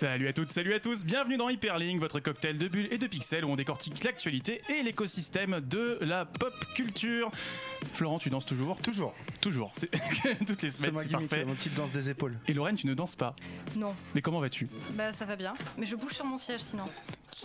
Salut à toutes, salut à tous, bienvenue dans Hyperlink, votre cocktail de bulles et de pixels où on décortique l'actualité et l'écosystème de la pop culture. Florent, tu danses toujours Toujours. Toujours, c'est toutes les semaines, ma c'est parfait. ma petite danse des épaules. Et Lorraine, tu ne danses pas. Non, Mais comment vas-tu? Bah ça va bien. Mais je bouge sur mon siège sinon.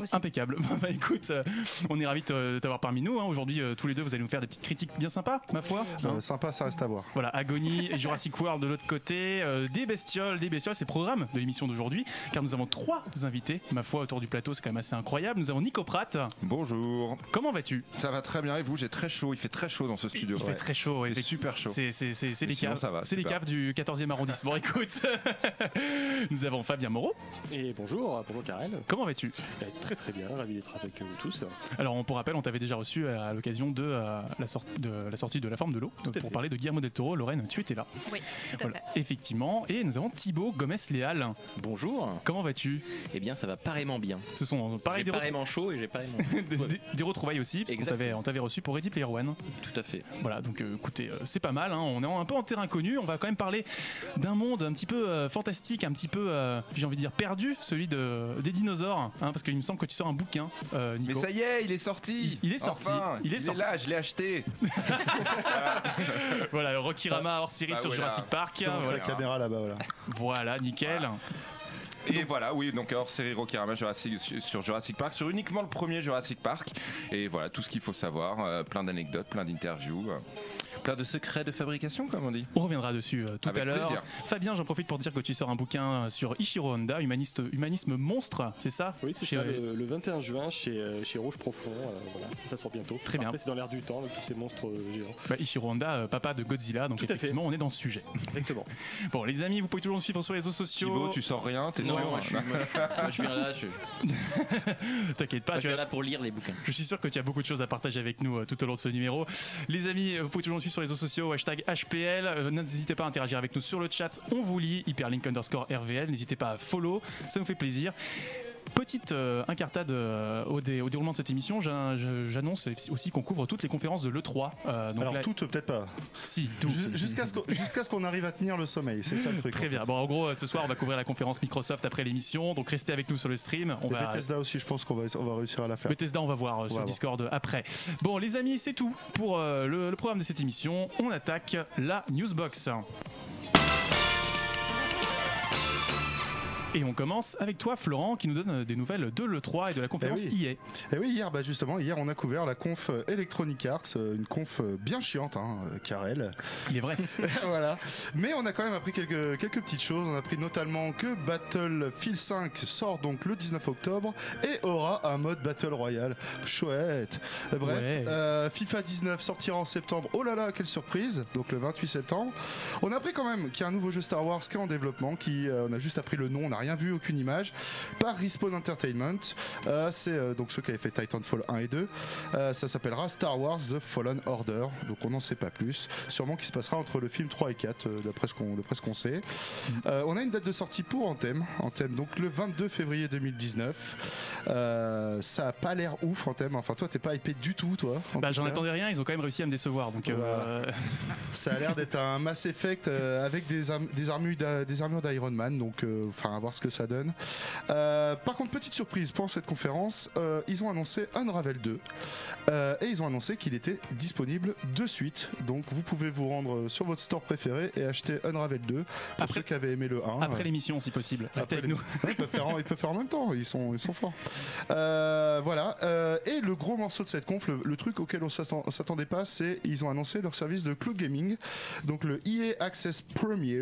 Aussi. Impeccable. bah écoute, euh, on est ravis de t'avoir parmi nous. hein. Aujourd'hui, euh, tous les deux, vous allez nous faire des petites critiques bien sympas, ma foi. hein. Euh, sympa, ça reste à voir. Voilà, Agony et Jurassic World de l'autre côté, euh, des bestioles, des bestioles, c'est le programme de l'émission d'aujourd'hui, car nous avons trois invités, ma foi, autour du plateau, c'est quand même assez incroyable. Nous avons Nico Pratt, Bonjour, comment vas-tu? Ça va très bien et vous? J'ai très chaud, il fait très chaud dans ce studio. Il fait très chaud, ouais, Il fait super chaud. C'est, les sinon, caves, ça va, c'est les caves du 14e arrondissement. Écoute, nous avent Fabien Moreau, Et bonjour, bonjour Karel. comment vas-tu? Eh, Très très bien, ravi d'être avec vous tous. Alors, on, pour rappel, on t'avait déjà reçu à l'occasion de, euh, la, de la sortie de La Forme de l'eau, pour fait. parler de Guillermo del Toro. Lorraine, tu étais là. Oui, tout à Voilà, fait. effectivement. Et nous avons Thibaut Gomez-Léal. Bonjour. Comment vas-tu? Eh bien, ça va pareillement bien. Ce sont pareil J'ai des, pareillement chaud et j'ai pareillement. des, des retrouvailles aussi, parce qu'on Exactement. t'avait, on t'avait reçu pour Ready Player One. Tout à fait. Voilà, donc euh, écoutez, euh, c'est pas mal, hein, on est un peu en terrain connu, on va quand même parler d'un monde un petit peu euh, fantastique, un petit peu, euh, j'ai envie de dire, perdu, celui de, des dinosaures, hein, parce qu'il me semble que tu sors un bouquin, euh, Mais ça y est, il est sorti Il est sorti, Enfin, il est sorti. là, je l'ai acheté Voilà, Rokirama hors série Bah sur voilà. Jurassic Park, voilà, la caméra là-bas, voilà. Voilà, nickel. Et voilà, oui, donc hors série Rokirama Jurassic, sur sur Jurassic Park, sur uniquement le premier Jurassic Park. Et voilà, tout ce qu'il faut savoir, euh, plein d'anecdotes, plein d'interviews, euh, plein de secrets de fabrication, comme on dit. On reviendra dessus euh, tout Avec à l'heure. Fabien, j'en profite pour te dire que tu sors un bouquin euh, sur Ishiro Honda, humaniste, humanisme monstre, c'est ça Oui, c'est Chez- ça, le, le 21 juin chez, euh, chez Rouge Profond. euh, voilà, ça sort bientôt. Très bien. C'est dans l'air du temps, avec tous ces monstres euh, géants. Bah, Ishiro Honda, euh, papa de Godzilla, donc Tout à fait. effectivement, on est dans ce sujet. Exactement. Bon, les amis, vous pouvez toujours nous suivre sur les réseaux sociaux. Thibaut, tu sors rien, t'es Non, sûr moi je, suis, moi, je- moi, je viens là, je, T'inquiète pas, moi, je viens là pour lire les bouquins. Je suis sûr que tu as beaucoup de choses à partager avec nous euh, tout au long de ce numéro. Les amis, euh, vous pouvez toujours nous suivre sur les réseaux sociaux, hashtag HPL. Euh, N'hésitez pas à interagir avec nous sur le chat. On vous lit, hyperlink underscore RVL. N'hésitez pas à follow, ça nous fait plaisir. Petite euh, incartade euh, au, dé- au déroulement de cette émission, j'annonce aussi qu'on couvre toutes les conférences de l'E3. Euh, donc Alors là- toutes, peut-être pas. si, tout. Ju- Jusqu'à ce qu'on arrive à tenir le sommeil, c'est ça le truc. Très en bien. Bon, en gros, ce soir, on va couvrir la conférence Microsoft après l'émission. Donc restez avec nous sur le stream. On. Et va Bethesda aussi, je pense qu'on va, on va réussir à la faire. Bethesda, on va voir sur. Discord après. Bon, les amis, c'est tout pour le, le programme de cette émission. On attaque la Newsbox. Et on commence avec toi, Florent, qui nous donne des nouvelles de l'E3 et de la conférence Eh oui. EA. Et oui, hier, bah justement, hier, on a couvert la conf Electronic Arts, euh, une conf euh, bien chiante, hein, euh, Karel. Il est vrai. voilà. Mais on a quand même appris quelques, quelques petites choses. On a appris notamment que Battlefield 5 sort donc le 19 octobre et aura un mode Battle Royale. Chouette. Bref, Ouais. euh, FIFA 19 sortira en septembre. Oh là là, quelle surprise. Donc le 28 septembre. On a appris quand même qu'il y a un nouveau jeu Star Wars qui est en développement. Qui, euh, on a juste appris le nom, on n'a rien vu, aucune image. Par Respawn Entertainment. Euh, C'est euh, donc ceux qui avaient fait Titanfall 1 et 2. Euh, ça s'appellera Star Wars The Fallen Order. Donc on n'en sait pas plus. Sûrement qui se passera entre le film 3 et 4, euh, d'après ce qu'on qu'on sait. On a une date de sortie pour Anthem. Anthem, donc le 22 février 2019. Euh, ça a pas l'air ouf Anthem. Enfin toi t'es pas hypé du tout toi. en Bah, j'en attendais rien, ils ont quand même réussi à me décevoir. Donc, Voilà. Ça a l'air d'être un Mass Effect avec des, arm- des armures d'Iron Man, donc enfin à voir ce que ça donne. Euh, par contre, petite surprise pour cette conférence, euh, ils ont annoncé Unravel 2 euh, et ils ont annoncé qu'il était disponible de suite. Donc vous pouvez vous rendre sur votre store préféré et acheter Unravel 2 pour Après- ceux qui avaient aimé le 1. après l'émission, si possible. Restez avec nous. Ils, peuvent faire en, ils peuvent faire en même temps, ils sont, ils sont forts. Voilà. et le gros morceau de cette conf, le, le truc auquel on s'attend- on s'attendait pas, c'est ils ont annoncé leur service de cloud gaming, donc le EA Access Premier,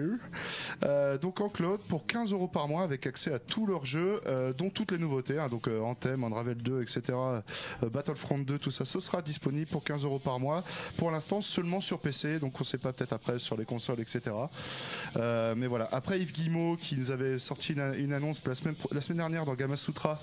donc en cloud pour 15 euros par mois avec accès à tous leurs jeux, euh, dont toutes les nouveautés, hein, donc euh, Anthem, Unravel 2, etc. euh, Battlefront 2, tout ça, ce sera disponible pour 15 euros par mois. Pour l'instant, seulement sur PC, donc on sait pas peut-être après sur les consoles, etc. Mais voilà. Après Yves Guillemot qui nous avait sorti une, une annonce la semaine, pro- la semaine dernière dans Gamma Sutra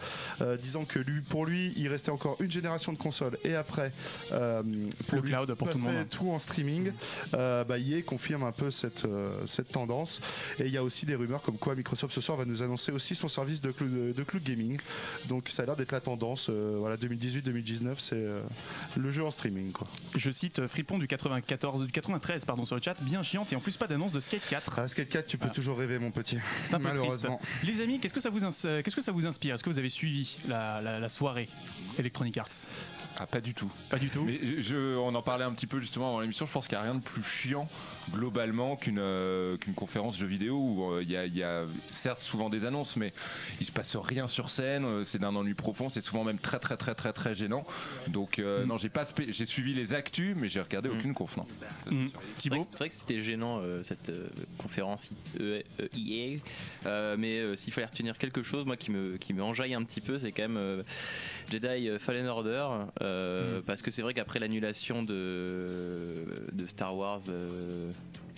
disant que lui, pour lui, il restait encore une génération de consoles et après pour Le lui, cloud pour tout le monde. tout en streaming. Bah, EA confirme un peu cette, cette tendance et il y a aussi des rumeurs comme quoi Microsoft ce soir va nous annoncer aussi son service de cloud, de cloud gaming. Donc ça a l'air d'être la tendance. euh, voilà, 2018-2019, c'est euh, le jeu en streaming. Quoi. Je cite euh, Fripon du 94, du 93 pardon sur le chat, bien chiante et en plus pas d'annonce de Skate 4. Ah, Skate 4, tu peux Ah. toujours rêver, mon petit. C'est un peu triste. Malheureusement. Les amis, qu'est-ce que ça vous, qu'est-ce que ça vous inspire? Est-ce que vous avez suivi la, la- la soirée Electronic Arts? Ah, pas du tout. Pas du tout. Mais je, on en parlait un petit peu justement avant l'émission. Je pense qu'il n'y a rien de plus chiant globalement qu'une euh, qu'une conférence jeux vidéo où euh, il y, a, il y a certes souvent des annonces, mais il se passe rien sur scène. euh, C'est d'un ennui profond. C'est souvent même très très très très très gênant. Donc euh, non, j'ai pas j'ai suivi les actus, mais j'ai regardé aucune conf. Non. Mm. C'est vrai Thibaut que- c'est vrai que c'était gênant euh, cette euh, conférence I- EA, Euh, mais euh, s'il fallait retenir quelque chose, moi qui me, qui me enjaille un petit peu, c'est quand même euh, Jedi Fallen Order, euh, Mm. parce que c'est vrai qu'après l'annulation de, de Star Wars euh,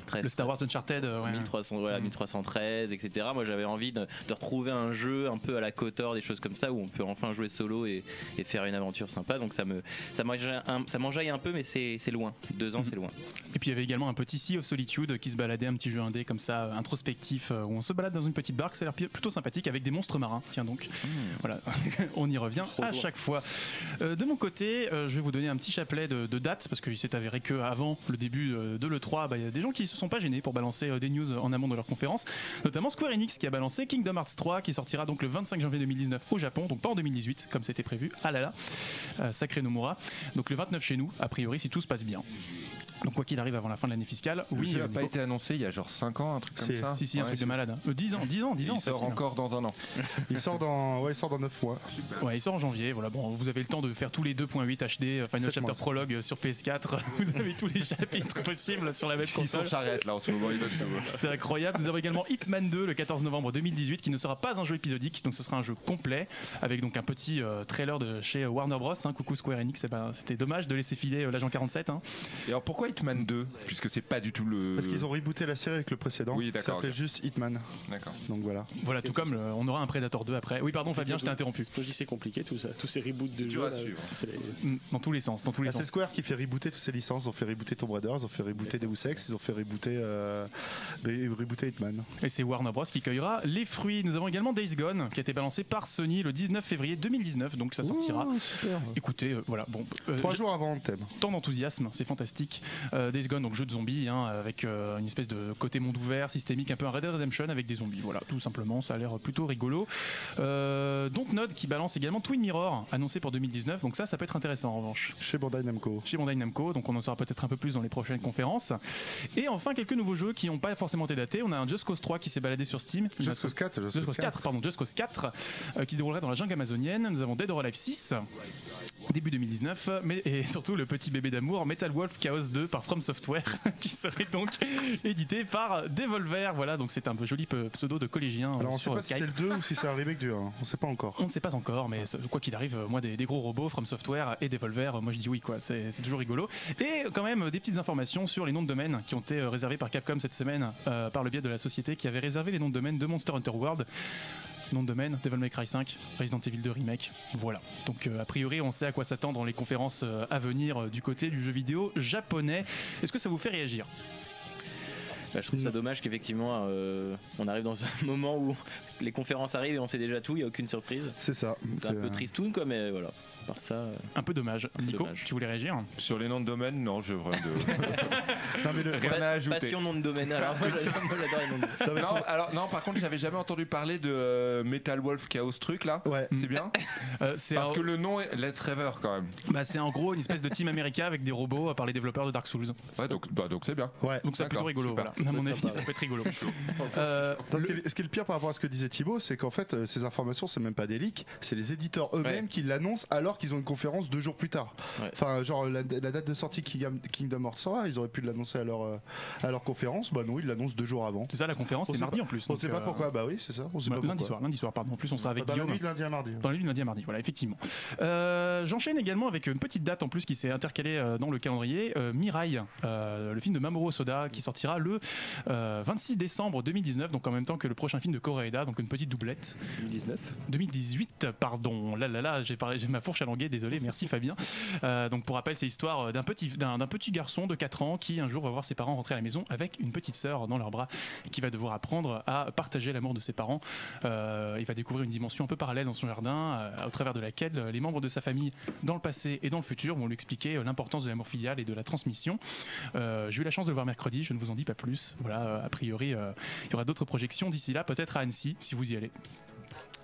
13, Le Star Wars Uncharted, euh, ouais. 1300, voilà, Mm. 1313, etc. Moi j'avais envie de, de retrouver un jeu un peu à la Kotor, des choses comme ça, où on peut enfin jouer solo et, et faire une aventure sympa. Donc ça me ça m'enjaille un, peu, mais c'est loin. Deux ans, Mhm. c'est loin. Et puis il y avait également un petit Sea of Solitude qui se baladait, un petit jeu indé comme ça, euh, introspectif, euh, où on se balade dans une petite barque, ça a l'air plutôt sympathique avec des monstres marins. Tiens donc, voilà, on y revient Trop à loin. chaque fois. Euh, de mon côté, euh, je vais vous donner un petit chapelet de, de dates, parce qu'il s'est avéré que avant le début de l'E3, bah, il y a des gens qui se sont pas gênés pour balancer euh, des news en amont de leur conférence, notamment Square Enix qui a balancé Kingdom Hearts 3 qui sortira donc le 25 janvier 2019 au Japon, donc pas en 2018 comme c'était prévu. Ah là là, euh, sacré Nomura. Donc le 29 chez nous, a priori, si tout se passe bien. Donc quoi qu'il arrive avant la fin de l'année fiscale, Le oui, jeu euh, n'a pas été annoncé il y a genre 5 ans, un truc comme ça. si si un Ouais, truc de malade. Euh, 10 ans, 10 ans, 10 ans. Il sort facile. encore dans un an. Il sort dans, ouais, il sort dans 9 mois. Ouais, il sort en janvier. Voilà, bon, vous avez le temps de faire tous les 2.8 HD euh, Final Chapter mois. Prologue euh, sur PS4. vous avez tous les chapitres possibles sur la même Ils sont console. charrette là en ce moment. C'est incroyable. Nous avons également Hitman 2 le 14 novembre 2018 qui ne sera pas un jeu épisodique, donc ce sera un jeu complet avec donc un petit euh, trailer de chez Warner Bros. hein. coucou Square Enix. Eh ben, C'était dommage de laisser filer euh, l'agent 47. hein. Et alors pourquoi Hitman 2 Puisque c'est pas du tout le. Parce qu'ils ont rebooté la série avec le précédent. Oui, Ça d'accord, s'appelait ok. juste Hitman. D'accord. Donc voilà. Voilà, tout comme on aura un Predator 2 après. Oui, pardon Fabien, je t'ai interrompu. Moi je dis c'est compliqué tout ça, tous ces reboots de jeux. les- Mm, Dans tous les sens, dans tous les Ah, c'est. Square qui fait rebooter toutes ces licences. Ils ont fait rebooter Tomb Raider, ils ont fait rebooter Deus Ex, ils ont fait rebooter, euh, re- rebooter Hitman. Et c'est Warner Bros qui cueillera les fruits. Nous avons également Days Gone qui a été balancé par Sony le 19 février 2019, donc ça sortira. Ouh, super. Écoutez, euh, voilà, bon, euh, Trois jours avant le thème. tant d'enthousiasme, c'est fantastique. Euh, Days Gone, donc jeu de zombies, hein, avec euh, une espèce de côté monde ouvert, systémique, un peu un Red Dead Redemption avec des zombies. Voilà, tout simplement, ça a l'air plutôt rigolo. Euh, Dontnod qui balance également Twin Mirror, annoncé pour 2019, donc ça, ça peut être intéressant en revanche Chez Bandai Namco. chez Bandai Namco, donc on en saura peut-être un peu plus dans les prochaines conférences. Et enfin, quelques nouveaux jeux qui n'ont pas forcément été datés. On a un Just Cause 3 qui s'est baladé sur Steam. Just Cause 4. Just Cause 4, pardon, Just Cause 4, euh, qui se déroulerait dans la jungle amazonienne. Nous avons Dead or Alive 6, début 2019, mais, et surtout le petit bébé d'amour Metal Wolf Chaos 2 par From Software, qui serait donc édité par Devolver. Voilà, donc c'est un peu joli pseudo de collégien Alors on sait sur pas si c'est le 2 ou si c'est un remake du 1. On sait pas encore. On ne sait pas encore, mais quoi qu'il arrive, moi des, des gros robots, From Software et Devolver, moi je dis oui quoi, c'est toujours rigolo. Et quand même des petites informations sur les noms de domaine qui ont été euh, réservés par Capcom cette semaine euh, par le biais de la société qui avait réservé les noms de domaine de Monster Hunter World. Nom de domaine, Devil May Cry 5, Resident Evil 2 Remake. Voilà. Donc euh, a priori on sait à quoi s'attendre dans les conférences euh, à venir euh, du côté du jeu vidéo japonais. Est-ce que ça vous fait réagir? Bah, je trouve ça dommage qu'effectivement euh, on arrive dans un moment où les conférences arrivent et on sait déjà tout, il n'y a aucune surprise. C'est ça. C'est un peu tristoun quoi, mais voilà. Par ça, euh, Un peu dommage. Nico, dommage. tu voulais réagir Sur les noms de domaine, non, je rien de. Non, mais le- Rien à ajouter. passion nom de domaine. Alors moi j'adore moi, j'adore les noms de domaine. non, non, alors non, par contre, j'avais jamais entendu parler de euh, Metal Wolf Chaos truc là. Ouais. C'est bien Euh, C'est parce un- que le nom est Let's Rever quand même. bah, c'est en gros une espèce de Team America avec des robots par les développeurs de Dark Souls. Ouais, donc bah, donc c'est bien. Ouais. Donc c'est plutôt rigolo. Voilà. À mon avis, sympa, ça peut être rigolo. Euh, ce, qui est, ce qui est le pire par rapport à ce que disait Thibaut, c'est qu'en fait, ces informations, c'est même pas des leaks, c'est les éditeurs eux-mêmes Ouais. qui l'annoncent alors qu'ils ont une conférence deux jours plus tard. Ouais. Enfin, genre la, la date de sortie Kingdom, Kingdom Hearts 3, ils auraient pu l'annoncer à leur, euh, à leur conférence. Bah non, ils l'annoncent deux jours avant. c'est ça la conférence, On c'est mardi pas- en plus. On donc, sait pas euh, pourquoi, bah oui, c'est ça. On sait bah, pas lundi soir, lundi soir, pardon. En plus, on sera avec Dans la Guillaume. nuit de lundi à mardi. Dans la nuit de lundi à mardi, voilà, effectivement. Euh, J'enchaîne également avec une petite date en plus qui s'est intercalée euh, dans le calendrier. Euh, Mirai, euh, le film de Mamoru Soda, qui sortira le Euh, 26 décembre 2019, donc en même temps que le prochain film de Koreeda, donc une petite doublette. 2019. 2018, pardon. Là, là, là, j'ai parlé, j'ai ma fourche désolé, merci Fabien. Euh, donc pour rappel, c'est l'histoire d'un petit, garçon de 4 ans qui un jour va voir ses parents rentrer à la maison avec une petite sœur dans leurs bras et qui va devoir apprendre à partager l'amour de ses parents. Euh, il va découvrir une dimension un peu parallèle dans son jardin, euh, au travers de laquelle les membres de sa famille, dans le passé et dans le futur, vont lui expliquer l'importance de l'amour filial et de la transmission. J'ai eu la chance de le voir mercredi, je ne vous en dis pas plus. Voilà, a priori, il y aura d'autres projections d'ici là, peut-être à Annecy, si vous y allez.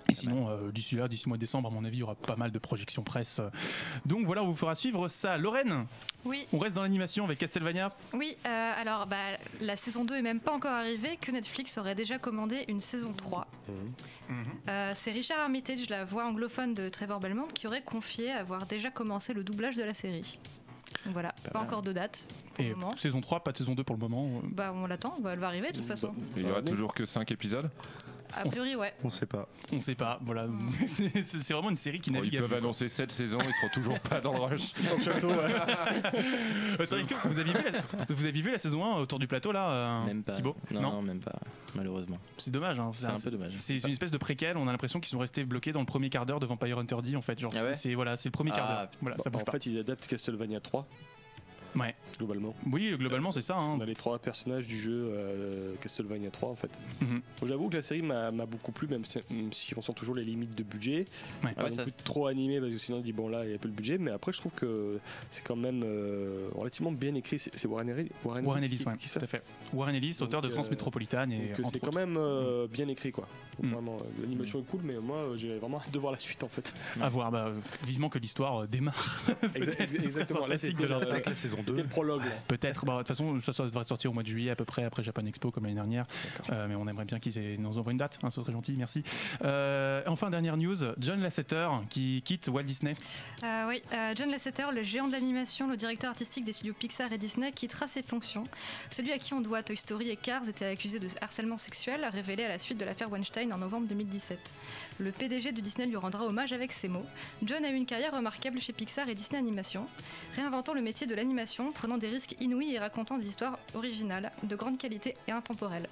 Et sinon, euh, d'ici là, d'ici le mois de décembre, à mon avis, il y aura pas mal de projections presse. Donc voilà, on vous fera suivre ça. Lorraine, Oui, on reste dans l'animation avec Castlevania. oui. euh, alors, bah, la saison 2 est même pas encore arrivée que Netflix aurait déjà commandé une saison 3. Euh, c'est Richard Armitage, la voix anglophone de Trevor Belmont, qui aurait confié avoir déjà commencé le doublage de la série. Donc voilà, pas encore de date pour Et le moment. saison 3, pas de saison 2 pour le moment. Bah, on l'attend, bah, elle va arriver de toute façon. Il y aura toujours que 5 épisodes. A priori, ouais. On sait pas. On sait pas, voilà. c'est vraiment une série qui Bon, navigue ils à peuvent vue, annoncer 7 saisons, ils seront toujours pas dans le rush. Dans le château. Euh, ça vous, aviez vu la, vous aviez vu la saison 1 autour du plateau là euh, Même pas. Thibaut non, non, même pas, malheureusement. C'est dommage. hein. C'est un peu dommage. C'est une espèce de préquel. On a l'impression qu'ils sont restés bloqués dans le premier quart d'heure de Vampire Hunter D en fait. Genre, Ah ouais c'est voilà, c'est le premier quart Ah, d'heure. Voilà, ça Bah, bouge en pas. fait, ils adaptent Castlevania 3, Ouais. globalement. Oui, globalement c'est ça. hein. On a les trois personnages du jeu euh, Castlevania 3, en fait. Mhm. J'avoue que la série m'a m'a beaucoup plu, même si, même si on sent toujours les limites de budget. Ouais. Pas Ouais, non ça, plus c'est- trop animé, parce que sinon on dit bon là il y a peu de budget. Mais après, je trouve que c'est quand même euh, relativement bien écrit. C'est c'est Warren Ellis Warren, Warren Ellis Ellis, qui- ouais, qui tout à fait. Warren Ellis, Donc, auteur de Transmétropolitane et euh, entre c'est quand même euh, bien écrit quoi. Mm. Vraiment, l'animation est cool, mais moi j'ai vraiment hâte de voir la suite en fait. À voir, bah, vivement que l'histoire démarre. Exactement. C'était de le- la saison c'était 2. le prologue. Peut-être. Bah, De toute façon, ça, ça devrait sortir au mois de juillet à peu près après Japan Expo comme l'année dernière. Euh, mais on aimerait bien qu'ils nous envoient une date. hein, ce serait gentil. Merci. Euh, enfin dernière news, John Lasseter qui quitte Walt Disney. Euh, oui, euh, John Lasseter, le géant de l'animation, le directeur artistique des studios Pixar et Disney, quittera ses fonctions. Celui à qui on doit Toy Story et Cars était accusé de harcèlement sexuel, révélé à la suite de l'affaire Weinstein en novembre 2017. Le PDG de Disney lui rendra hommage avec ces mots. John a eu une carrière remarquable chez Pixar et Disney Animation, réinventant le métier de l'animation, prenant des risques inouïs et racontant des histoires originales, de grande qualité et intemporelles.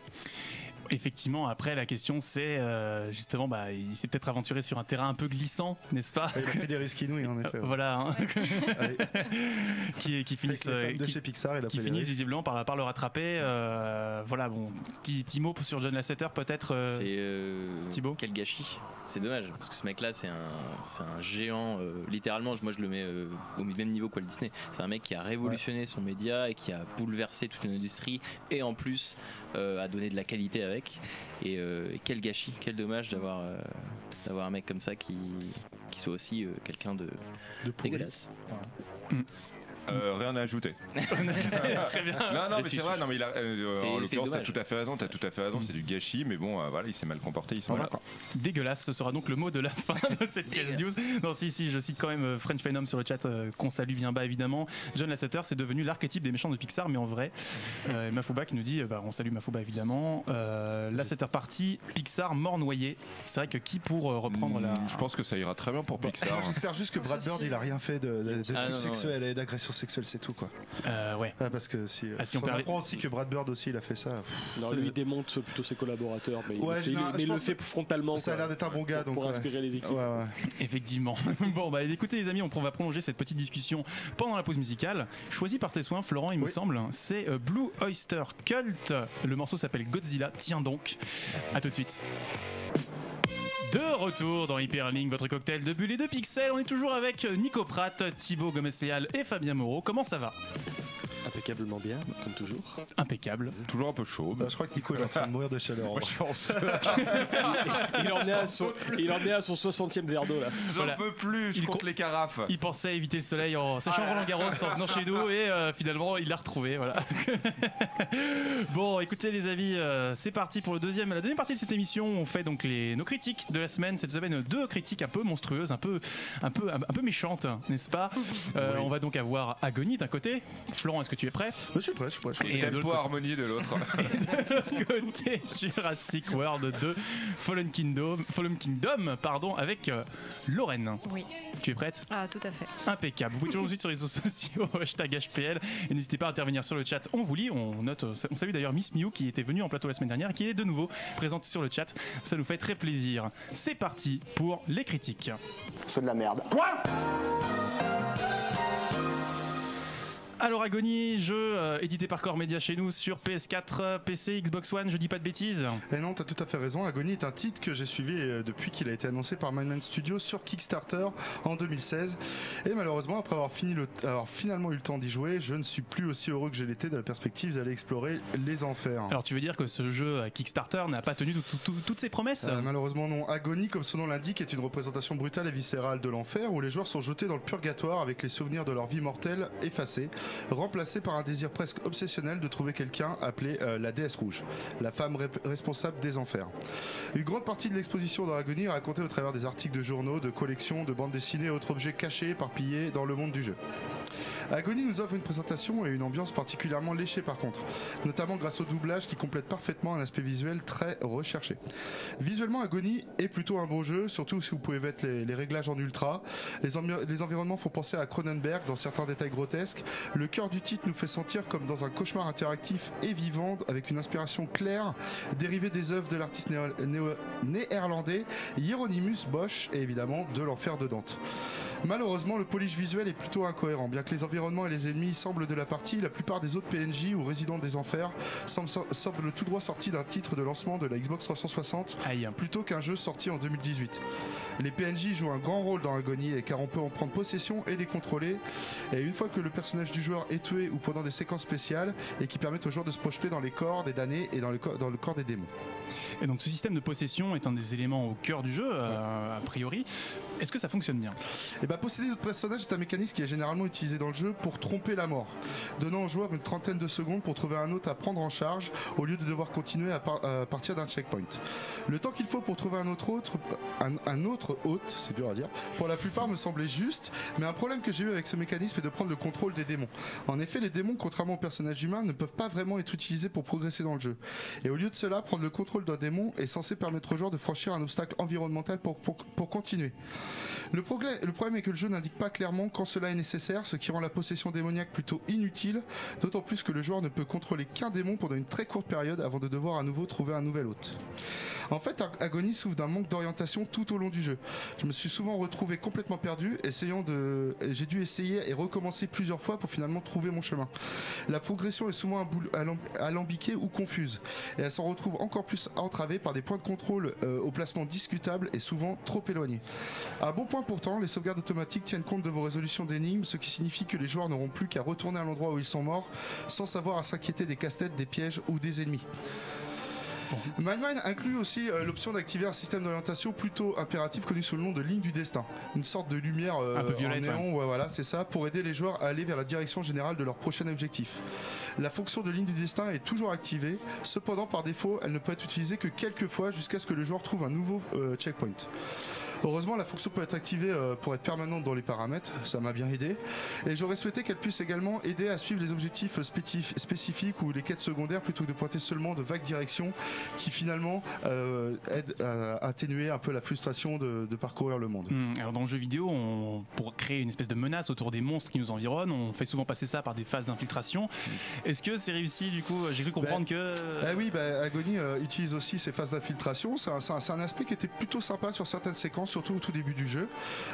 Effectivement, après la question c'est euh, justement, bah, il s'est peut-être aventuré sur un terrain un peu glissant, n'est-ce pas? Il a pris des risques inouïs en effet. ouais. Voilà, hein, qui, finissent, euh, qui- chez Pixar, finissent visiblement par, par le rattraper. euh, voilà, bon, petit, petit mot sur John Lasseter peut-être. euh, C'est euh, Thibaut? Quel gâchis. C'est dommage parce que ce mec-là, c'est un, c'est un géant. euh, littéralement, moi je le mets euh, au même niveau que Walt Disney. C'est un mec qui a révolutionné son média et qui a bouleversé toute une industrie et en plus euh, a donné de la qualité avec. Et, euh, quel gâchis, quel dommage d'avoir euh, d'avoir un mec comme ça qui, qui soit aussi euh, quelqu'un de de dégueulasse. Euh, rien à ajouter. Très bien. Non, non, Mais c'est vrai, non, mais il a, euh, en l'occurrence, t'as tout à fait raison, t'as tout à fait raison, c'est du gâchis, mais bon, euh, voilà, il s'est mal comporté, il s'en Voilà. va. Dégueulasse, ce sera donc le mot de la fin de cette case news. Non, si, si, je cite quand même euh, French Phenom sur le chat, euh, qu'on salue bien bas évidemment. John Lasseter, c'est devenu l'archétype des méchants de Pixar, mais en vrai. Euh, Mafouba qui nous dit, euh, bah, on salue Mafouba évidemment. Euh, Lasseter parti, Pixar mort noyé. C'est vrai que qui pour euh, reprendre la. Hmm, Je pense que ça ira très bien pour Bah, Pixar. J'espère juste que Brad Bird il a rien fait de, de- de Ah, trucs non, et d'agressions sexuelles, c'est tout quoi. Euh, ouais. Ah, parce que si, Ah, si on on, apprend aussi que Brad Bird aussi il a fait ça. pff, Non, Ça- lui il démonte plutôt ses collaborateurs, mais il le fait, il- je mais il le pense fait frontalement. ça a l'air d'être un bon gars pour, donc. pour ouais. inspirer les équipes. Ouais, ouais. Effectivement. bon, bah écoutez les amis, on, va prolonger cette petite discussion pendant la pause musicale. Choisi par tes soins, Florent, il me semble, c'est euh, Blue Oyster Cult. Le morceau s'appelle Godzilla. Tiens donc. À tout de suite. De retour dans Hyperlink, votre cocktail de bulles et de pixels. On est toujours avec Nico Pratt, Thibaut Gomez-Léal et Fabien Moreau. Comment ça va? Impeccablement bien, comme toujours. Impeccable. Toujours un peu chaud. Bah, je crois que Nico il est en train de mourir de chaleur. Moi, je pense. Il en est à son, il en est à son 60e verre d'eau là. J'en Voilà. peux plus, je Il compte co- les carafes. Il pensait éviter le soleil en sachant Roland Garros en venant chez nous et euh, finalement il l'a retrouvé. Voilà. bon, écoutez les amis, euh, c'est parti pour le deuxième, la deuxième partie de cette émission. On fait donc les, nos critiques de la semaine. Cette semaine, deux critiques un peu monstrueuses, un peu, un peu, un, peu méchantes, n'est-ce pas? Euh, On va donc avoir Agonie d'un côté. Florent, est-ce que tu es prêt Je suis prêt, je suis prêt. je suis prêt. Et de Tempo l'autre harmonie de l'autre. côté, Jurassic World 2, Fallen Kingdom, Fallen Kingdom pardon, avec euh, Lorraine. Oui, Tu es prête ah, tout à fait. Impeccable. Vous pouvez toujours nous suivre sur les réseaux sociaux, hashtag HPL. Et n'hésitez pas à intervenir sur le chat. On vous lit. On note. On salue d'ailleurs Miss Mew qui était venue en plateau la semaine dernière, qui est de nouveau présente sur le chat. Ça nous fait très plaisir. C'est parti pour les critiques. C'est de la merde. Alors Agony, jeu euh, édité par Core Media chez nous sur PS4, euh, PC, Xbox One, je dis pas de bêtises. Et non, t'as tout à fait raison. Agony est un titre que j'ai suivi euh, depuis qu'il a été annoncé par Mindman Studios sur Kickstarter en 2016. Et malheureusement, après avoir, fini le- avoir finalement eu le temps d'y jouer, je ne suis plus aussi heureux que je l'étais de la perspective d'aller explorer les enfers. Alors tu veux dire que ce jeu euh, Kickstarter n'a pas tenu tout- tout- tout- toutes ses promesses? Euh, malheureusement non. Agony, comme son nom l'indique, est une représentation brutale et viscérale de l'enfer où les joueurs sont jetés dans le purgatoire avec les souvenirs de leur vie mortelle effacés, remplacés par un désir presque obsessionnel de trouver quelqu'un appelé euh, la déesse rouge, la femme responsable des enfers. Une grande partie de l'exposition dans Agony est racontée au travers des articles de journaux, de collections, de bandes dessinées et autres objets cachés, éparpillés dans le monde du jeu. Agony nous offre une présentation et une ambiance particulièrement léchée par contre, notamment grâce au doublage qui complète parfaitement un aspect visuel très recherché. Visuellement, Agony est plutôt un beau jeu, surtout si vous pouvez mettre les, réglages en ultra. Les, les environnements font penser à Cronenberg dans certains détails grotesques. Le cœur du titre nous fait sentir comme dans un cauchemar interactif et vivant, avec une inspiration claire dérivée des œuvres de l'artiste néerlandais Hieronymus Bosch et évidemment de l'enfer de Dante. Malheureusement, le polish visuel est plutôt incohérent. Bien que les environnements et les ennemis semblent de la partie, la plupart des autres PNJ ou résidents des enfers semblent, semblent tout droit sortis d'un titre de lancement de la Xbox 360 Aïe. plutôt qu'un jeu sorti en 2018. Les PNJ jouent un grand rôle dans Agony et car on peut en prendre possession et les contrôler. Et une fois que le personnage du joueur est tué ou pendant des séquences spéciales et qui permettent aux joueurs de se projeter dans les corps des damnés et dans le, corps- dans le corps des démons. Et donc ce système de possession est un des éléments au cœur du jeu, euh, a priori. Est-ce que ça fonctionne bien? Et bah posséder d'autres personnages est un mécanisme qui est généralement utilisé dans le jeu pour tromper la mort, donnant au joueur une trentaine de secondes pour trouver un hôte à prendre en charge au lieu de devoir continuer à, par- à partir d'un checkpoint. Le temps qu'il faut pour trouver un autre autre, un, autre hôte, c'est dur à dire, pour la plupart me semblait juste, mais un problème que j'ai eu avec ce mécanisme est de prendre le contrôle des démons. En effet, les démons, contrairement aux personnages humains, ne peuvent pas vraiment être utilisés pour progresser dans le jeu. Et au lieu de cela, prendre le contrôle d'un démon est censé permettre au joueur de franchir un obstacle environnemental pour, pour, pour continuer. Le, le problème est que le jeu n'indique pas clairement quand cela est nécessaire, ce qui rend la possession démoniaque plutôt inutile, d'autant plus que le joueur ne peut contrôler qu'un démon pendant une très courte période avant de devoir à nouveau trouver un nouvel hôte. En fait, Ag- Agony souffre d'un manque d'orientation tout au long du jeu. Je me suis souvent retrouvé complètement perdu, essayant de, j'ai dû essayer et recommencer plusieurs fois pour finalement trouver mon chemin. La progression est souvent alambiquée ou confuse, et elle s'en retrouve encore plus entravée par des points de contrôle euh, au placement discutable et souvent trop éloignés. Un bon point pourtant, les sauvegardes automatiques tiennent compte de vos résolutions d'énigmes, ce qui signifie que les joueurs n'auront plus qu'à retourner à l'endroit où ils sont morts, sans savoir à s'inquiéter des casse-têtes, des pièges ou des ennemis. Mindmine inclut aussi euh, l'option d'activer un système d'orientation plutôt impératif connu sous le nom de ligne du destin. Une sorte de lumière euh, Un peu en violette, néon, ouais, voilà, c'est ça, pour aider les joueurs à aller vers la direction générale de leur prochain objectif. La fonction de ligne du destin est toujours activée, cependant par défaut, elle ne peut être utilisée que quelques fois jusqu'à ce que le joueur trouve un nouveau euh, checkpoint. Heureusement, la fonction peut être activée euh, pour être permanente dans les paramètres, ça m'a bien aidé. Et j'aurais souhaité qu'elle puisse également aider à suivre les objectifs spécif- spécifiques ou les quêtes secondaires plutôt que de pointer seulement de vagues directions qui finalement euh, aident à atténuer un peu la frustration de, de parcourir le monde. Hmm, Alors dans le jeu vidéo, on- pour créer une espèce de menace autour des monstres qui nous environnent, on fait souvent passer ça par des phases d'infiltration. Est-ce que c'est réussi du coup? J'ai cru comprendre que... Ah oui, bah, Agony euh, utilise aussi ces phases d'infiltration. C'est un, c'est un- c'est un aspect qui était plutôt sympa sur certaines séquences, surtout au tout début du jeu.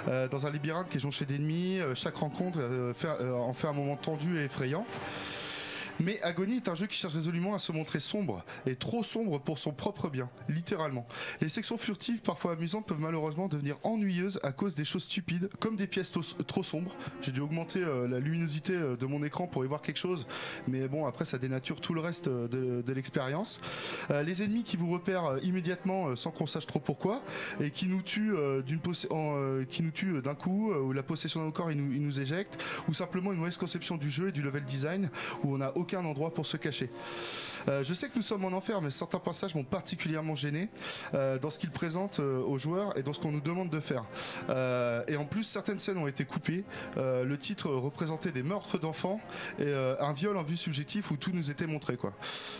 Euh, dans un labyrinthe qui est jonché d'ennemis, euh, chaque rencontre euh, en fait un moment tendu et effrayant. Mais Agony est un jeu qui cherche résolument à se montrer sombre, et trop sombre pour son propre bien, littéralement. Les sections furtives, parfois amusantes, peuvent malheureusement devenir ennuyeuses à cause des choses stupides, comme des pièces trop sombres. J'ai dû augmenter euh, la luminosité euh, de mon écran pour y voir quelque chose, mais bon, après ça dénature tout le reste euh, de, l'expérience. Les ennemis qui vous repèrent immédiatement sans qu'on sache trop pourquoi, et qui nous tuent d'un coup, ou la possession d'un corps, ils nous, ils nous éjectent, ou simplement une mauvaise conception du jeu et du level design, où on n'a aucun endroit pour se cacher. Euh, je sais que nous sommes en enfer, mais certains passages m'ont particulièrement gêné euh, dans ce qu'ils présentent euh, aux joueurs et dans ce qu'on nous demande de faire. Et en plus, certaines scènes ont été coupées. Le titre représentait des meurtres d'enfants et un viol en vue subjectif où tout nous était montré. Quoi.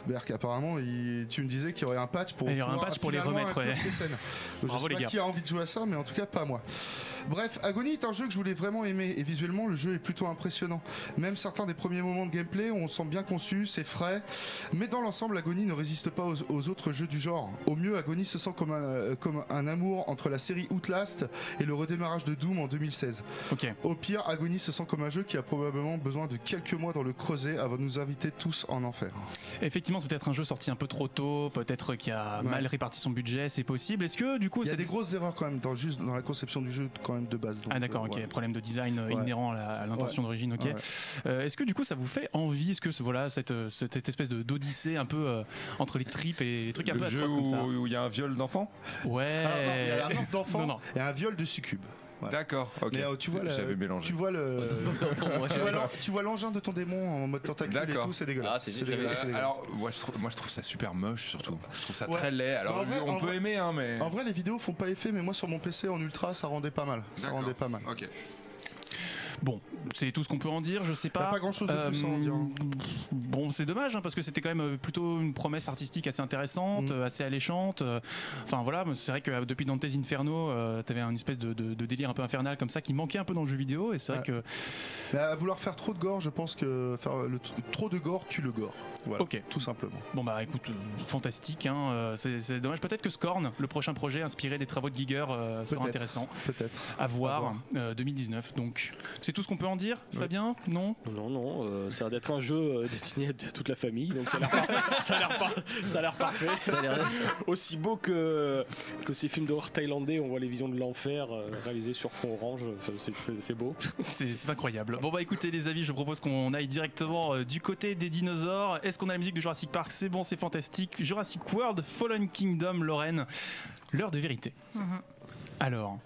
Berk, apparemment, il- tu me disais qu'il y aurait un patch pour. Et il y aurait un pouvoir patch pour les remettre, ouais. ces scènes. Je Bravo, sais les pas gars. qui a envie de jouer à ça, mais en tout cas pas moi. Bref, Agony est un jeu que je voulais vraiment aimer et visuellement le jeu est plutôt impressionnant. Même certains des premiers moments de gameplay, on sent bien conçu, c'est frais, mais dans l'ensemble, Agony ne résiste pas aux, aux autres jeux du genre. Au mieux, Agony se sent comme un, euh, comme un amour entre la série Outlast et le redémarrage de Doom en 2016. Ok. Au pire, Agony se sent comme un jeu qui a probablement besoin de quelques mois dans le creuset avant de nous inviter tous en enfer. Effectivement, c'est peut-être un jeu sorti un peu trop tôt, peut-être qui a Ouais. mal réparti son budget, c'est possible. Est-ce que du coup, Il y a des grosses erreurs quand même dans, juste dans la conception du jeu quand de base. donc, Ah d'accord, euh, ok. ouais. Problème de design euh, Ouais. inhérent à la- à l'intention d'origine, ok. Ouais. Euh, Est-ce que du coup ça vous fait envie Est-ce que ce- voilà cette, cette, espèce de d'odyssée un peu euh, entre les tripes et les trucs un peu Le jeu atroces comme ça où il y a un viol d'enfant? Ouais. Ah, non, il y a un meurtre d'enfant Non, non. et un viol de succube. D'accord, ok. Mais euh, tu vois, mélangé. tu vois le, tu vois l'engin de ton démon en mode tentacule et D'accord. tout, c'est dégueulasse. Ah, c'est- dégueulasse, c'est Euh, dégueulasse. alors, moi je, trouve, moi je trouve ça super moche surtout. Je trouve ça Ouais. très laid. Alors, vrai, on peut vrai- aimer, hein, mais. En vrai, les vidéos font pas effet, mais moi sur mon PC en ultra, ça rendait pas mal. Ça rendait pas mal. Ok. Bon, c'est tout ce qu'on peut en dire, je sais pas. pas grand chose de plus à en dire. hein. Bon, c'est dommage hein, parce que c'était quand même euh, plutôt une promesse artistique assez intéressante, Mm. euh, assez alléchante. euh, Enfin voilà, c'est vrai que euh, depuis Dante's Inferno, euh, t'avais une espèce de, de- de délire un peu infernal comme ça qui manquait un peu dans le jeu vidéo. Et c'est vrai Ouais. que Mais à vouloir faire trop de gore, je pense que faire le trop de gore tue le gore. Voilà. Ok. Tout simplement. Bon bah écoute, euh, fantastique. Hein, euh, c'est dommage. Peut-être que Scorn, le prochain projet inspiré des travaux de Giger, euh, sera intéressant Peut-être. à voir. À voir. euh, 2019. Donc c'est tout ce qu'on peut en dire. Fabien, non? Non, non, euh, ça a l'air d'être un jeu euh, destiné à toute la famille, donc ça a l'air par- parfait. Ça a Aussi beau que, que ces films d'horreur thaïlandais, on voit les visions de l'enfer euh, réalisés sur fond orange, Enfin, c'est- c'est c'est beau. C'est c'est incroyable. Bon bah écoutez les amis, je propose qu'on aille directement euh, du côté des dinosaures. Est-ce qu'on a la musique de Jurassic Park? C'est bon, c'est fantastique. Jurassic World, Fallen Kingdom, Lorraine. L'heure de vérité. Mhm. Alors,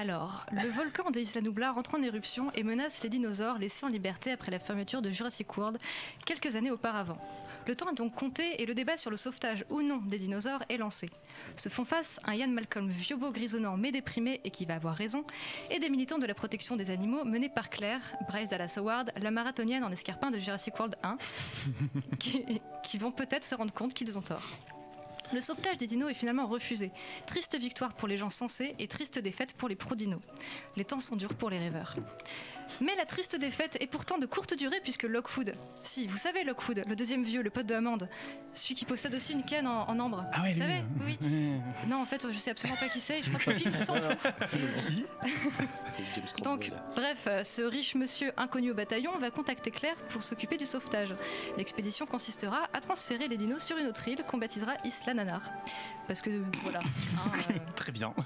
Alors, le volcan de Isla Nublar entre en éruption et menace les dinosaures laissés en liberté après la fermeture de Jurassic World quelques années auparavant. Le temps est donc compté et le débat sur le sauvetage ou non des dinosaures est lancé. Se font face un Ian Malcolm vieux beau grisonnant mais déprimé et qui va avoir raison, et des militants de la protection des animaux menés par Claire, Bryce Dallas Howard, la marathonienne en escarpin de Jurassic World 1, qui, qui vont peut-être se rendre compte qu'ils ont tort. Le sauvetage des dinos est finalement refusé. Triste victoire pour les gens sensés et triste défaite pour les pro-dinos. Les temps sont durs pour les rêveurs. Mais la triste défaite est pourtant de courte durée puisque Lockwood, si vous savez Lockwood, le deuxième vieux, le pote de Amande, celui qui possède aussi une canne en, en ambre, Ah ouais, vous savez, euh, oui. Non, en fait, je sais absolument pas qui c'est. Je crois que le film s'en fout. Donc, bref, euh, ce riche monsieur inconnu au bataillon va contacter Claire pour s'occuper du sauvetage. L'expédition consistera à transférer les dinos sur une autre île qu'on baptisera Isla Nanar. Parce que, voilà. hein, euh, très bien.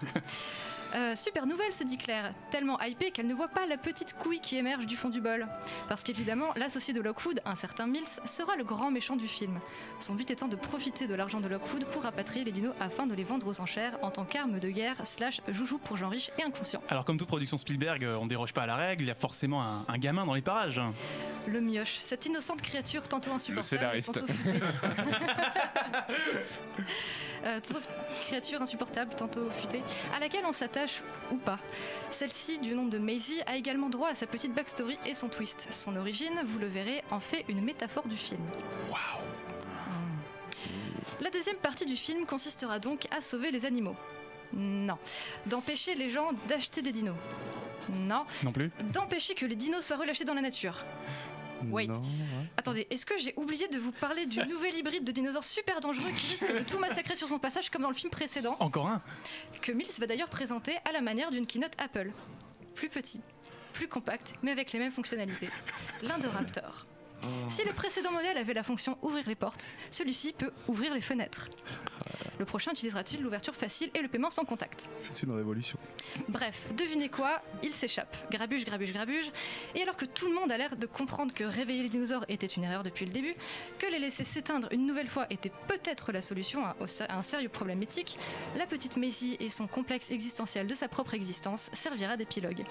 euh, super nouvelle, se dit Claire, tellement hypée qu'elle ne voit pas la petite couille qui émerge du fond du bol. Parce qu'évidemment, l'associé de Lockwood, un certain Mills, sera le grand méchant du film. Son but étant de profiter de l'argent de Lockwood pour rapatrier les dinos afin de les vendre aux enchères en tant qu'arme de guerre slash joujou pour gens riches et inconscients. Alors comme toute production Spielberg, euh, on déroge pas à la règle. Il y a forcément un, un gamin dans les parages. Le mioche, cette innocente créature tantôt insupportable, scénariste. tantôt futée. Euh, tantôt créature insupportable, tantôt futée, à laquelle on s'attache ou pas. Celle-ci, du nom de Maisie, a également droit à sa petite backstory et son twist. Son origine, vous le verrez, en fait une métaphore du film. Waouh. La deuxième partie du film consistera donc à sauver les animaux. Non. D'empêcher les gens d'acheter des dinos. Non. Non plus. D'empêcher que les dinos soient relâchés dans la nature. Wait. Non, ouais. Attendez, est-ce que j'ai oublié de vous parler du nouvel hybride de dinosaures super dangereux qui risque de tout massacrer sur son passage comme dans le film précédent, Encore un. que Mills va d'ailleurs présenter à la manière d'une keynote Apple. Plus petit, plus compact, mais avec les mêmes fonctionnalités. L'Indoraptor. Si le précédent modèle avait la fonction ouvrir les portes, celui-ci peut ouvrir les fenêtres. Le prochain utilisera-t-il l'ouverture facile et le paiement sans contact? C'est une révolution. Bref, devinez quoi? Il s'échappe. Grabuge, grabuge, grabuge. Et alors que tout le monde a l'air de comprendre que réveiller les dinosaures était une erreur depuis le début, que les laisser s'éteindre une nouvelle fois était peut-être la solution à, un sérieux problème éthique, la petite Maisie et son complexe existentiel de sa propre existence servira d'épilogue.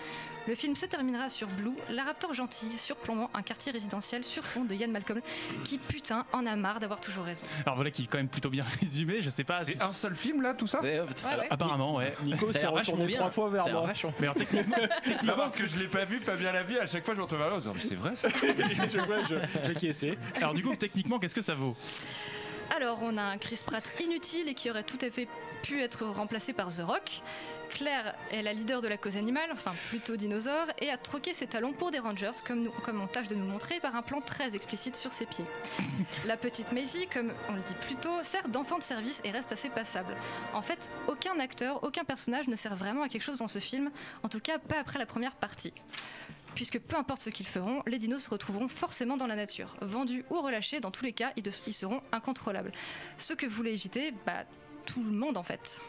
Le film se terminera sur Blue, la raptor gentille surplombant un quartier résidentiel sur fond de Yann Malcolm, qui putain en a marre d'avoir toujours raison. Alors voilà qui est quand même plutôt bien résumé, je sais pas. C'est un seul film là, tout ça C'est- Ouais, ouais. Apparemment, ouais. Nico s'est retourné bien. trois fois vers moi. Mais alors techniquement, Non, parce que je l'ai pas vu, Fabien l'a vu, à chaque fois je me retrouve vers l'autre, en disant, mais c'est vrai ça je, ouais, je- j'ai acquiescé. alors du coup techniquement qu'est-ce que ça vaut? Alors, on a un Chris Pratt inutile et qui aurait tout à fait pu être remplacé par The Rock. Claire est la leader de la cause animale, enfin plutôt dinosaure, et a troqué ses talons pour des Rangers, comme, nous- comme on tâche de nous montrer par un plan très explicite sur ses pieds. La petite Maisie, comme on le dit plus tôt, sert d'enfant de service et reste assez passable. En fait, aucun acteur, aucun personnage ne sert vraiment à quelque chose dans ce film, en tout cas pas après la première partie. Puisque peu importe ce qu'ils feront, les dinos se retrouveront forcément dans la nature. Vendus ou relâchés, dans tous les cas, ils, de- seront incontrôlables. Ce que voulait éviter, bah, tout le monde en fait.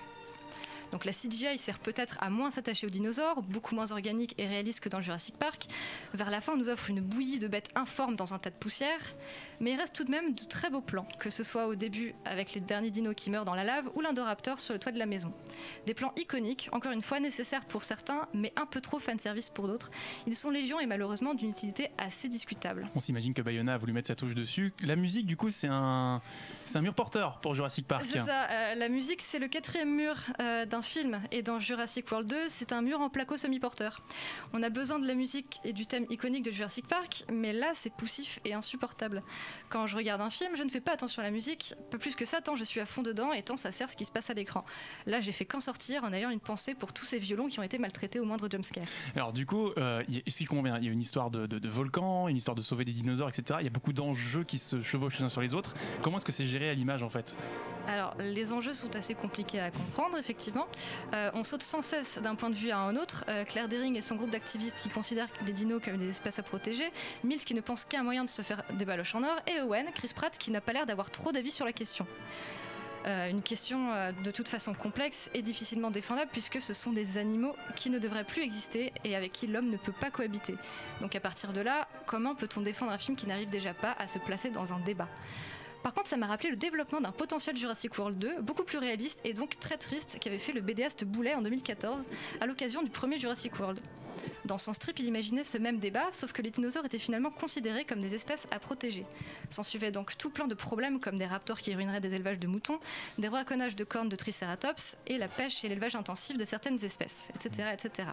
Donc la CGI sert peut-être à moins s'attacher aux dinosaures, beaucoup moins organique et réaliste que dans Jurassic Park. Vers la fin, on nous offre une bouillie de bêtes informes dans un tas de poussière, mais il reste tout de même de très beaux plans, que ce soit au début avec les derniers dinos qui meurent dans la lave ou l'Indoraptor sur le toit de la maison. Des plans iconiques, encore une fois nécessaires pour certains, mais un peu trop fanservice pour d'autres. Ils sont légion et malheureusement d'une utilité assez discutable. On s'imagine que Bayona a voulu mettre sa touche dessus. La musique du coup c'est un c'est un mur porteur pour Jurassic Park. C'est ça, euh, la musique c'est le quatrième mur euh, d'un film et dans Jurassic World 2 c'est un mur en placo semi-porteur. On a besoin de la musique et du thème iconique de Jurassic Park mais là c'est poussif et insupportable. Quand je regarde un film je ne fais pas attention à la musique, pas plus que ça tant je suis à fond dedans et tant ça sert ce qui se passe à l'écran. Là j'ai fait qu'en sortir en ayant une pensée pour tous ces violons qui ont été maltraités au moindre jumpscare. Alors du coup, euh, il y a- ce qui convient, il y a une histoire de, de, de volcan, une histoire de sauver des dinosaures, etc. Il y a beaucoup d'enjeux qui se chevauchent les uns sur les autres. Comment est-ce que c'est géré à l'image en fait? Alors, les enjeux sont assez compliqués à comprendre, effectivement. Euh, on saute sans cesse d'un point de vue à un autre. Euh, Claire Dering et son groupe d'activistes qui considèrent les dinos comme des espèces à protéger. Mills qui ne pense qu'à un moyen de se faire des baloches en or. Et Owen, Chris Pratt, qui n'a pas l'air d'avoir trop d'avis sur la question. Euh, une question euh, de toute façon complexe et difficilement défendable puisque ce sont des animaux qui ne devraient plus exister et avec qui l'homme ne peut pas cohabiter. Donc à partir de là, comment peut-on défendre un film qui n'arrive déjà pas à se placer dans un débat? Par contre, ça m'a rappelé le développement d'un potentiel Jurassic World 2, beaucoup plus réaliste et donc très triste, qu'avait fait le BDaste Boulet en 2014 à l'occasion du premier Jurassic World. Dans son strip, il imaginait ce même débat, sauf que les dinosaures étaient finalement considérés comme des espèces à protéger. S'en suivait donc tout plein de problèmes comme des raptors qui ruineraient des élevages de moutons, des braconnages de cornes de Triceratops et la pêche et l'élevage intensif de certaines espèces, etc., etc.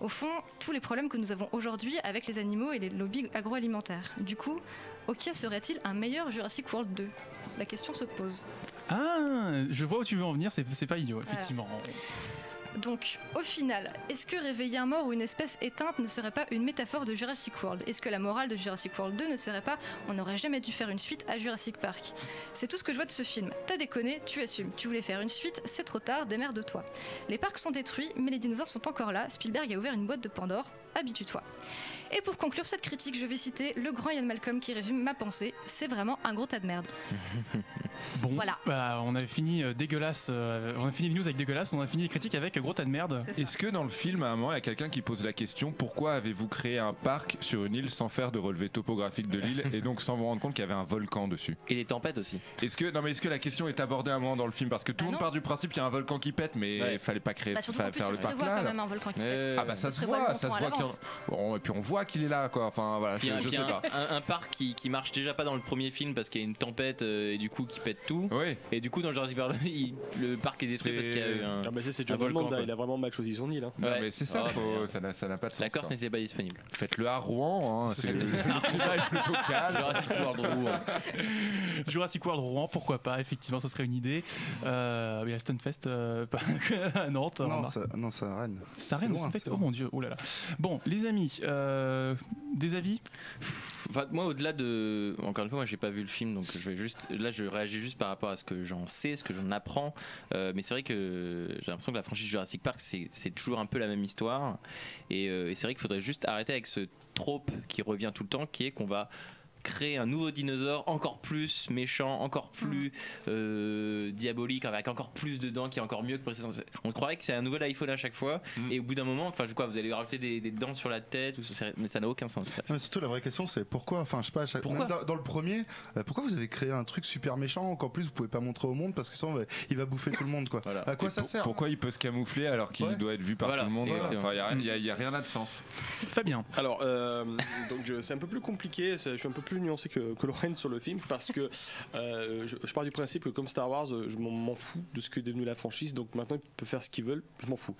Au fond, tous les problèmes que nous avons aujourd'hui avec les animaux et les lobbies agroalimentaires. Du coup, Okia serait-il un meilleur Jurassic World 2 La question se pose. Ah, je vois où tu veux en venir, c'est c'est pas idiot, effectivement. Donc, au final, est-ce que réveiller un mort ou une espèce éteinte ne serait pas une métaphore de Jurassic World? Est-ce que la morale de Jurassic World 2 ne serait pas on n'aurait jamais dû faire une suite à Jurassic Park C'est tout ce que je vois de ce film. T'as déconné, tu assumes. Tu voulais faire une suite, c'est trop tard, démerde-toi. Les parcs sont détruits, mais les dinosaures sont encore là. Spielberg a ouvert une boîte de Pandore. Habitue-toi. Et pour conclure cette critique, je vais citer le grand Ian Malcolm qui résume ma pensée. C'est vraiment un gros tas de merde. Bon, Voilà. bah, on a fini euh, dégueulasse, euh, on a fini les news avec dégueulasse, on a fini les critiques avec gros tas de merde. C'est ça. Est-ce que dans le film, à un moment, il y a quelqu'un qui pose la question pourquoi avez-vous créé un parc sur une île sans faire de relevé topographique de l'île et donc sans vous rendre compte qu'il y avait un volcan dessus? Et les tempêtes aussi. Est-ce que non mais est-ce que la question est abordée à un moment dans le film? Parce que tout le Bah monde non. part du principe qu'il y a un volcan qui pète mais Ouais. il fallait pas créer Bah, surtout fa- qu'en plus, faire ça le se parc prévoit là. quand même un volcan qui Ouais. pète. Ah bah ça se prévoit voit, le ça se à voit qu'il y en- l'avance. Bon, et puis on voit qu'il est là quoi. Enfin voilà, je, un, je sais un- pas. un- un parc qui, qui marche déjà pas dans le premier film parce qu'il y a une tempête euh, et du coup qui pète tout. Oui. Et du coup dans Jurassic World, il- le parc est détruit parce qu'il y a eu un. Ah bah ça c'est volcan, quoi. il a vraiment mal choisi son île. hein. Non Ouais. mais c'est ça, faut- merde. ça n'a ça n'a pas de sens. La Corse n'était pas disponible. Faites-le à Rouen, hein, c'est- le calme. Jurassic World Rouen. Jurassic World Rouen, pourquoi pas, effectivement, ce serait une idée. Euh, mais à Stunfest, euh, pas- à Nantes, Non, ça, non, ça à Rennes. ça Rennes, Oh mon dieu, oh là là. Bon, les amis, euh, des avis? Moi, au-delà de. Encore une fois, moi, j'ai pas vu le film, donc je vais juste. Là, je réagis juste par rapport à ce que j'en sais, ce que j'en apprends. Euh, mais c'est vrai que j'ai l'impression que la franchise Jurassic Park, c'est c'est toujours un peu la même histoire. Et, euh, et c'est vrai qu'il faudrait juste arrêter avec ce trope qui revient tout le temps, qui est qu'on va créer un nouveau dinosaure encore plus méchant, encore Mm. plus euh, diabolique, avec encore plus de dents, qui est encore mieux que précédent. On croirait que c'est un nouvel iPhone à chaque fois, Mm. et au bout d'un moment, enfin, je quoi, vous allez rajouter des, des dents sur la tête, ou sur- mais ça n'a aucun sens. Non, mais surtout la vraie question c'est pourquoi enfin je sais pas à chaque- Pourquoi même dans, dans le premier euh, pourquoi vous avez créé un truc super méchant qu'en plus vous pouvez pas montrer au monde parce que sinon il va- il va bouffer tout le monde quoi Voilà. à quoi Et ça pour- sert Pourquoi il peut se camoufler alors qu'il Ouais. doit être vu par Voilà, tout le monde exactement. Enfin, il y a il a- il rien là de sens. Fabien. Alors, euh, donc c'est un peu plus compliqué, je suis un peu plus nuancé que, que Lorraine sur le film parce que euh, je, je pars du principe que comme Star Wars, je m'en fous de ce que est devenu la franchise, donc maintenant ils peuvent faire ce qu'ils veulent, je m'en fous.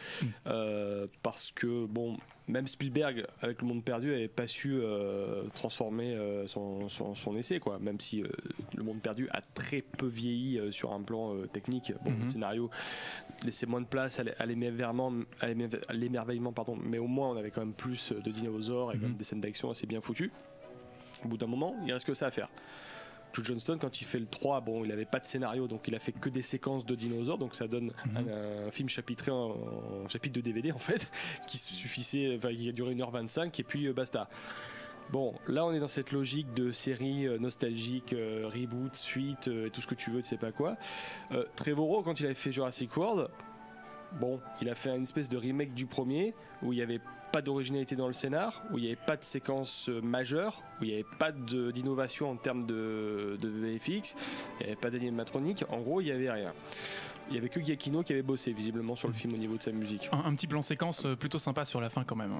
Euh, parce que, bon, même Spielberg, avec Le Monde Perdu, n'avait pas su euh, transformer euh, son, son- son essai, quoi. Même si euh, Le Monde Perdu a très peu vieilli sur un plan technique. Bon, le scénario laissait moins de place à l'é- à l'émerveillement, pardon, mais au moins on avait quand même plus de dinosaures et quand Mhm. même des scènes d'action assez bien foutues. Au bout d'un moment, il reste que ça à faire. Joe Johnston, quand il fait le 3, bon, il n'avait pas de scénario, donc il a fait que des séquences de dinosaures, donc ça donne Mhm. un, un film chapitré en, en chapitre de DVD en fait, qui suffisait, enfin, qui a duré 1h25 et puis euh, basta. Bon, là on est dans cette logique de série euh, nostalgique, euh, reboot, suite, et tout ce que tu veux, tu sais pas quoi. Trevorrow, quand il avait fait Jurassic World, bon, il a fait une espèce de remake du premier où il n'y avait pas d'originalité dans le scénar, où il n'y avait pas de séquence euh, majeure, où il n'y avait pas d'innovation en termes de, VFX, il n'y avait pas d'animatronique, en gros il n'y avait rien. Il n'y avait que Giacchino qui avait bossé visiblement sur le film au niveau de sa musique. Un, un petit plan séquence euh, plutôt sympa sur la fin quand même.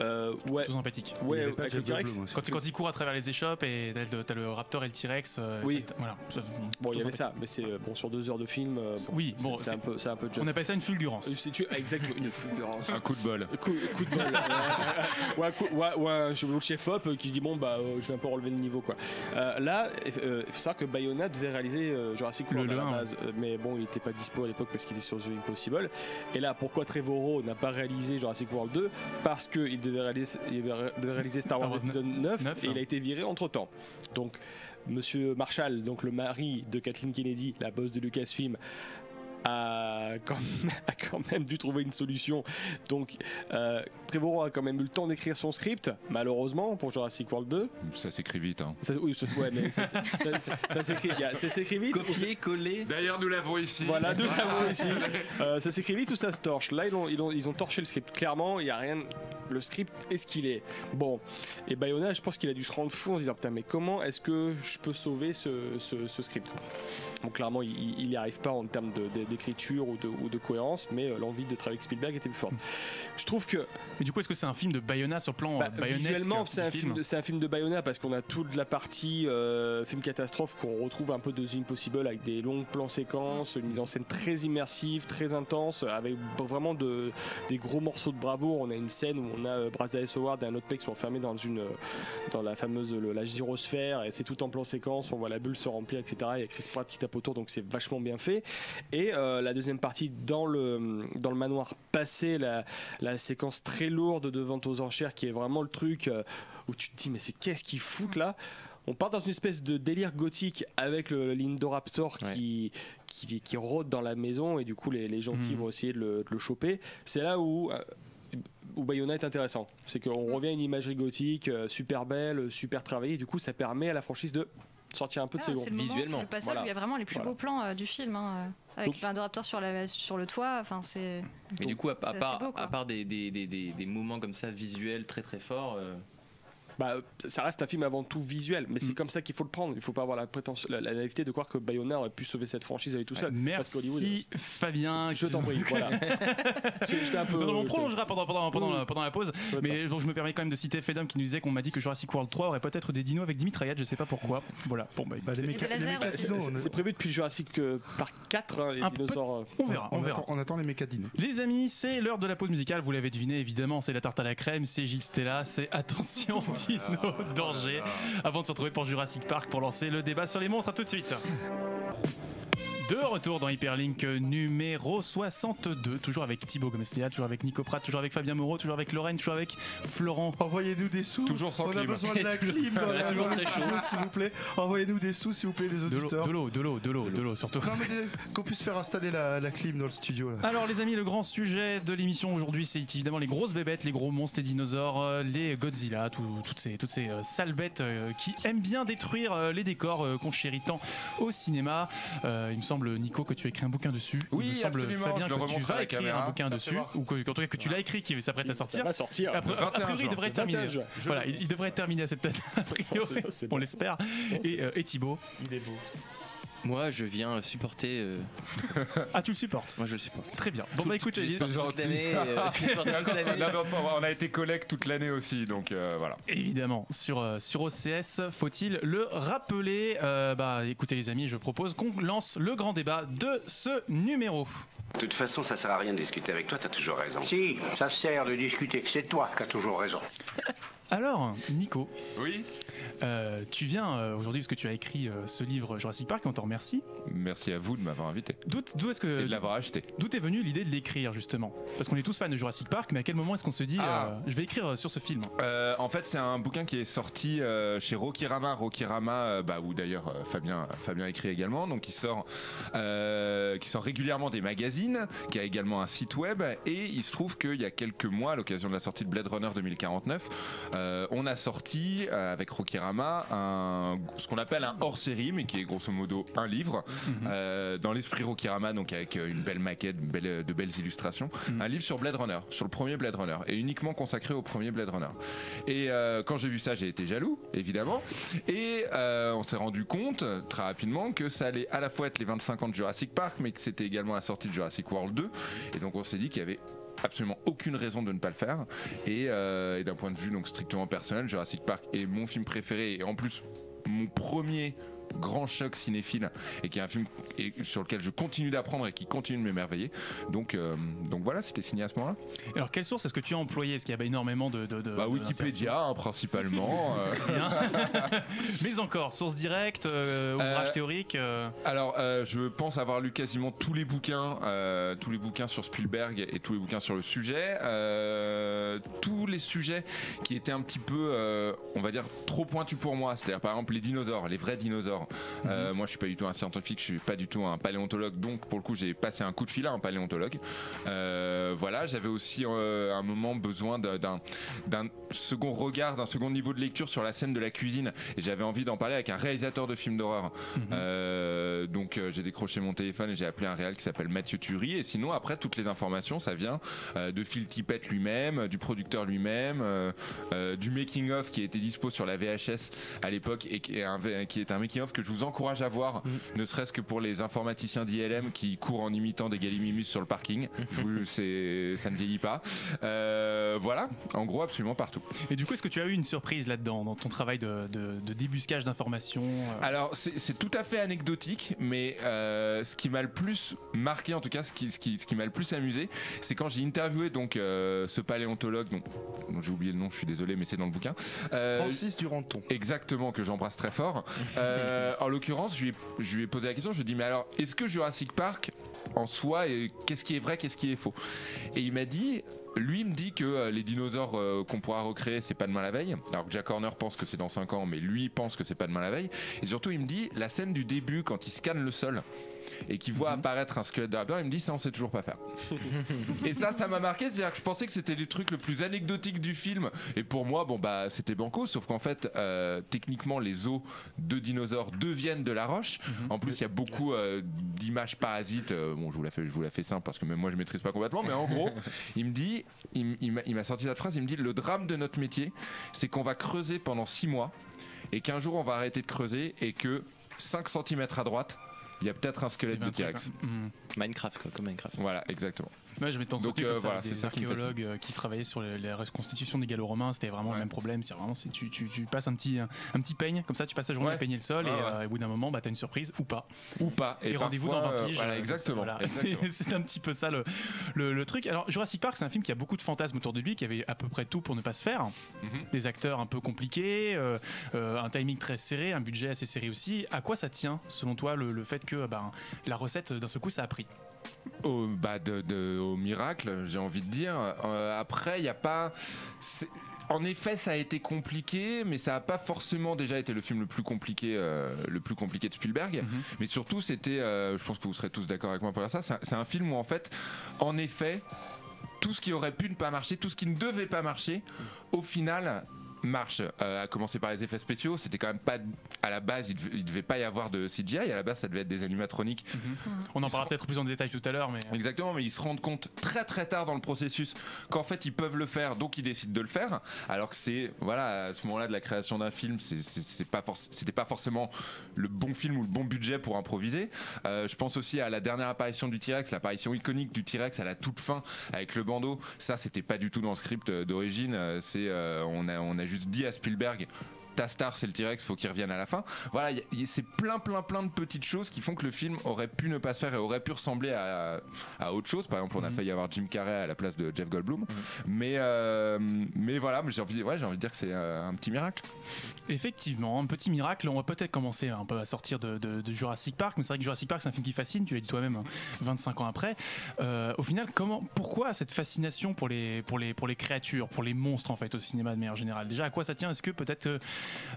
Euh, ouais, Plutôt sympathique. Ouais, avec le T-Rex. Quand, quand il court à travers les échoppes et t'as le, le raptor et le T-Rex. euh, Oui. ça, voilà. Ça, Bon, il y avait ça, mais c'est euh, bon sur deux heures de film. euh, bon, Oui, c'est- bon, c'est un peu, c'est un peu On appelle ça une fulgurance. Exactement une fulgurance. Un coup de bol. Coup, coup de bol. ou un, coup- ou un- ou un chef op qui se dit bon bah je vais un peu relever le niveau quoi. Euh, là, il faut savoir que Bayona devait réaliser Jurassic World le à la base, mais bon il n'était pas dispo à l'époque parce qu'il était sur The Impossible. Et là, pourquoi Trevorrow n'a pas réalisé Jurassic World 2 Parce qu'il devait réaliser, il devait réaliser Star Wars Star Wars Episode 9, neuf, et hein. il a été viré entre temps. Donc Monsieur Marshall, donc le mari de Kathleen Kennedy, la boss de Lucasfilm, a quand, même, a quand même dû trouver une solution. Donc, euh, Trevorrow a quand même eu le temps d'écrire son script, malheureusement, pour Jurassic World 2. Ça s'écrit vite. hein. Ça, oui, ça- ouais, mais ça, ça- ça- ça- ça s'écrit vite. Copier, coller. D'ailleurs, nous l'avons ici. Voilà, nous l'avons ici. Euh, ça s'écrit vite ou ça se torche? Là, ils ont, ils ont, ils ont torché le script. Clairement, il n'y a rien. Le script est ce qu'il est. Bon, et Bayona, je pense qu'il a dû se rendre fou en se disant Putain, mais comment est-ce que je peux sauver ce, ce- ce script? Bon, clairement, il n'y arrive pas en termes de- de- d'écriture ou de, ou de cohérence, mais euh, l'envie de travailler avec Spielberg était plus forte. Je trouve que Mais du coup, est-ce que c'est un film de Bayona sur le plan bah, euh, bayonesque visuellement, du c'est un film, de- c'est un film de Bayona parce qu'on a toute la partie euh, film catastrophe qu'on retrouve un peu de The Impossible avec des longs plans séquences, une mise en scène très immersive, très intense, avec vraiment de, des gros morceaux de bravoure. On a une scène où on a Dallas Howard et un autre mec qui sont enfermés dans une dans la fameuse le- la gyrosphère et c'est tout en plan séquence. On voit la bulle se remplir, etc. Il y a Chris Pratt qui tape autour, donc c'est vachement bien fait. Et euh, la deuxième partie dans le dans le manoir passé la, la séquence très lourde de vente aux enchères qui est vraiment le truc euh, où tu te dis mais c'est qu'est-ce qu'ils foutent là? On part dans une espèce de délire gothique avec le l'Indoraptor qui, qui, qui rôde dans la maison et du coup les, les gentils Mhm. vont essayer de le, de le choper. C'est là où, euh, où Bayona est intéressant. C'est qu'on revient à une imagerie gothique super belle, super travaillée et du coup ça permet à la franchise de sortir un peu de Ah, ses gonds. visuellement. c'est le passage Voilà. où il y a vraiment les plus Voilà. beaux plans euh, du film, hein, avec Donc- l'Indoraptor sur, la- sur le toit. Enfin, c'est. Mais du coup, à, part, beau, quoi. à part des, des, des, des, des moments comme ça visuels très très forts, euh, Bah, ça reste un film avant tout visuel, mais c'est Mm. comme ça qu'il faut le prendre. Il faut pas avoir la prétention, la, la naïveté de croire que Bayona aurait pu sauver cette franchise à lui tout seul. Merci Fabien. Je t'en prie, voilà. Un peu. Non, non, on prolongera pendant, pendant, pendant, Oui. la, pendant la pause. Mais bon, je me permets quand même de citer Fedom qui nous disait qu'on m'a dit que Jurassic World 3 aurait peut-être des dinos avec des mitraillettes, je sais pas pourquoi. Voilà, bon bah Bah, C'est- prévu depuis Jurassic euh, Park 4, hein, les Un dinosaures. euh, on verra, on, on, verra. attend, on attend les mécadinos. Les amis, c'est l'heure de la pause musicale, vous l'avez deviné évidemment, c'est la tarte à la crème, c'est Gilles Stella, c'est attention Dino danger. Avant de se retrouver pour Jurassic Park pour lancer le débat sur les monstres, à tout de suite. De retour dans Hyperlink numéro 62, toujours avec Thibaut Gomestea, toujours avec Nico Pratt, toujours avec Fabien Moreau, toujours avec Lorraine, toujours avec Florent. Envoyez-nous des sous. Toujours sans On a besoin de la clim dans la toujours dans s'il vous plaît. Envoyez-nous des sous, s'il vous plaît, les auditeurs. de l'eau, de l'eau, de l'eau, de l'eau surtout. Non, mais des- qu'on puisse faire installer la, la clim dans le studio. Là. Alors les amis, le grand sujet de l'émission aujourd'hui, c'est évidemment les grosses bébêtes, les gros monstres, les dinosaures, euh, les Godzilla, tout- toutes ces, toutes ces euh, sales bêtes euh, qui aiment bien détruire euh, les décors euh, qu'on chérit tant au cinéma. Euh, il me semble, Nico, que tu as écrit un bouquin dessus. Oui, il me semble, absolument, Fabien, je que tu à vas la écrire caméra. un bouquin Ça dessus, ou que, qu'en tout cas que tu l'as écrit, qui s'apprête à Ça sortir. va sortir. Après, a 21 priori, il devrait être 21 terminé. juin. Voilà, il, devrait être terminé à cette date, a priori, on l'espère. Et, euh, et Thibaut, Il est beau. Moi, je viens supporter. euh, ah tu le supportes moi, je le supporte. Très bien. Bon bah écoute, C'est Toute gentil. l'année, euh, je supporte toute l'année. Non, mais on a été collègues toute l'année aussi, donc euh, voilà. Évidemment, sur, euh, sur OCS, faut-il le rappeler Euh, Bah écoutez les amis, je propose qu'on lance le grand débat de ce numéro. De toute façon, ça sert à rien de discuter avec toi, t'as toujours raison. Si, ça sert de discuter. C'est toi qui as toujours raison. Alors, Nico, Oui. euh, tu viens euh, aujourd'hui parce que tu as écrit euh, ce livre Jurassic Park et on t'en remercie. Merci à vous de m'avoir invité D'où est-ce que et de l'avoir acheté. d'où est venue l'idée de l'écrire justement? Parce qu'on est tous fans de Jurassic Park, mais à quel moment est-ce qu'on se dit Ah. je vais écrire sur ce film? En fait, c'est un bouquin qui est sorti chez Rokirama. Rokirama, bah, où d'ailleurs Fabien, Fabien écrit également. Donc, il sort, qui sort régulièrement des magazines, qui a également un site web. Et il se trouve qu'il y a quelques mois, à l'occasion de la sortie de Blade Runner 2049, euh, on a sorti euh, avec Rokirama un, ce qu'on appelle un hors-série, mais qui est grosso modo un livre, euh, dans l'esprit Rokirama, donc avec une belle maquette, une belle- de belles illustrations. Un livre sur Blade Runner, sur le premier Blade Runner, et uniquement consacré au premier Blade Runner. Et quand j'ai vu ça, j'ai été jaloux, évidemment. Et on s'est rendu compte très rapidement que ça allait à la fois être les 25 ans de Jurassic Park, mais que c'était également la sortie de Jurassic World 2. Et donc on s'est dit qu'il y avait absolument aucune raison de ne pas le faire. Et, euh, et d'un point de vue donc strictement personnel, Jurassic Park est mon film préféré et en plus mon premier grand choc cinéphile et qui est un film et sur lequel je continue d'apprendre et qui continue de m'émerveiller. Donc, euh, donc voilà, c'était signé à ce moment-là. Alors quelle source est-ce que tu as employé Parce qu'il y a bah, énormément de... de, de- Bah, de- Wikipédia hein, principalement. euh. Mais encore, source directe, euh, ouvrage Euh, théorique euh, Alors, je pense avoir lu quasiment tous les bouquins, tous les bouquins sur Spielberg et tous les bouquins sur le sujet, tous les sujets qui étaient un petit peu, on va dire, trop pointus pour moi. C'est-à-dire, par exemple, les dinosaures, les vrais dinosaures. Euh, moi, je suis pas du tout un scientifique, je suis pas du tout un paléontologue, donc pour le coup, j'ai passé un coup de fil à un paléontologue. Euh, voilà, j'avais aussi euh, un moment besoin d'un- second regard, d'un second niveau de lecture sur la scène de la cuisine, et j'avais envie d'en parler avec un réalisateur de films d'horreur. Euh, donc j'ai décroché mon téléphone et j'ai appelé un réal qui s'appelle Mathieu Turi. Et sinon après toutes les informations ça vient euh, de Phil Tippett lui-même, du producteur lui-même, euh, euh, du making of qui était dispo sur la VHS à l'époque et qui est un, qui est un making of que je vous encourage à voir, ne serait-ce que pour les informaticiens d'ILM qui courent en imitant des gallimimus sur le parking. Vous- ça ne vieillit pas. Euh, voilà, en gros absolument partout. Et du coup, est-ce que tu as eu une surprise là-dedans, dans ton travail de, de- de débusquage d'informations euh, Alors c'est tout à fait anecdotique, mais euh, ce qui m'a le plus marqué, en tout cas ce qui, ce qui, ce qui m'a le plus amusé, c'est quand j'ai interviewé donc euh, ce paléontologue, dont, dont j'ai oublié le nom, je suis désolé, mais c'est dans le bouquin. Euh, Francis Duranton. Exactement, que j'embrasse très fort. Euh, en l'occurrence, je lui, ai, posé la question, je lui ai dit, mais alors, est-ce que Jurassic Park, en soi, est- qu'est-ce qui est vrai, qu'est-ce qui est faux? Et il m'a dit, lui il me dit que euh, les dinosaures euh, qu'on pourra recréer, c'est pas demain la veille. Alors que Jack Horner pense que c'est dans 5 ans, mais lui pense que c'est pas demain la veille. Et surtout, il me dit, la scène du début, quand il scanne le sol, et qu'il voit apparaître un squelette de raptor, il me dit ça on sait toujours pas faire. et ça, ça m'a marqué, c'est-à-dire que je pensais que c'était les trucs le plus anecdotique du film. Et pour moi, bon bah c'était banco, sauf qu'en fait, euh, techniquement, les os de dinosaures deviennent de la roche. En plus, il y a beaucoup euh, d'images parasites. Euh, bon, je vous la fais, je vous la fais simple parce que même moi je maîtrise pas complètement, mais en gros, il me dit, il, m'a- sorti cette phrase, il me dit le drame de notre métier, c'est qu'on va creuser pendant 6 mois et qu'un jour on va arrêter de creuser et que 5 cm à droite, il y a peut-être un squelette de T-Rex. hein. Hmm. Minecraft, quoi, comme Minecraft. Voilà, exactement. Ouais, je m'étais entretenu comme ça voilà, avec c'est des ça archéologues euh, qui travaillaient sur les- la reconstitution des gallo-romains. C'était vraiment le même problème. C'est vraiment, tu, tu, tu passes un petit, un, un petit peigne, comme ça, tu passes ta journée à peigner le sol, et, euh, au bout d'un moment, bah, tu as une surprise ou pas. Ou pas. Et, rendez-vous dans parfois, 20 euh, piges. Voilà, exactement. voilà. C'est un petit peu ça le, le, le truc. Alors, Jurassic Park, c'est un film qui a beaucoup de fantasmes autour de lui, qui avait à peu près tout pour ne pas se faire. Mhm. Des acteurs un peu compliqués, euh, euh, un timing très serré, un budget assez serré aussi. À quoi ça tient, selon toi, le, le fait que ben, la recette, d'un seul coup, ça a pris? Au, bah, de, de- au miracle, j'ai envie de dire. Euh, après, il n'y a pas. En effet, ça a été compliqué, mais ça n'a pas forcément déjà été le film le plus compliqué, euh, le plus compliqué de Spielberg. Mhm. Mais surtout, c'était, euh, je pense que vous serez tous d'accord avec moi pour dire ça. C'est un, c'est un film où en fait, en effet, tout ce qui aurait pu ne pas marcher, tout ce qui ne devait pas marcher, au final marche. Euh, à commencer par les effets spéciaux, c'était quand même pas à la base, il devait, il devait pas y avoir de CGI. À la base, ça devait être des animatroniques On en parlera peut-être plus en détail tout à l'heure, mais. Exactement, mais ils se rendent compte très très tard dans le processus qu'en fait ils peuvent le faire, donc ils décident de le faire. Alors que c'est voilà à ce moment-là de la création d'un film, c'est- pas c'était pas forcément le bon film ou le bon budget pour improviser. Euh, je pense aussi à la dernière apparition du T-Rex, l'apparition iconique du T-Rex à la toute fin avec le bandeau. Ça, c'était pas du tout dans le script euh, d'origine. Euh, C'est euh, on a on a juste dit à Spielberg. Ta star, c'est le T-Rex, faut qu'il revienne à la fin. Voilà, c'est plein, plein, plein de petites choses qui font que le film aurait pu ne pas se faire et aurait pu ressembler à, à autre chose. Par exemple, on a Mhm. failli avoir Jim Carrey à la place de Jeff Goldblum. Mais, euh, mais voilà, j'ai envie, ouais, j'ai envie de dire que c'est euh, un petit miracle. Effectivement, un petit miracle. On va peut-être commencer un peu à sortir de, de- de Jurassic Park, mais c'est vrai que Jurassic Park, c'est un film qui fascine. Tu l'as dit toi-même, hein, 25 ans après. Euh, au final, comment, pourquoi cette fascination pour les, pour les, pour les créatures, pour les monstres en fait au cinéma de manière générale? Déjà, à quoi ça tient? Est-ce que peut-être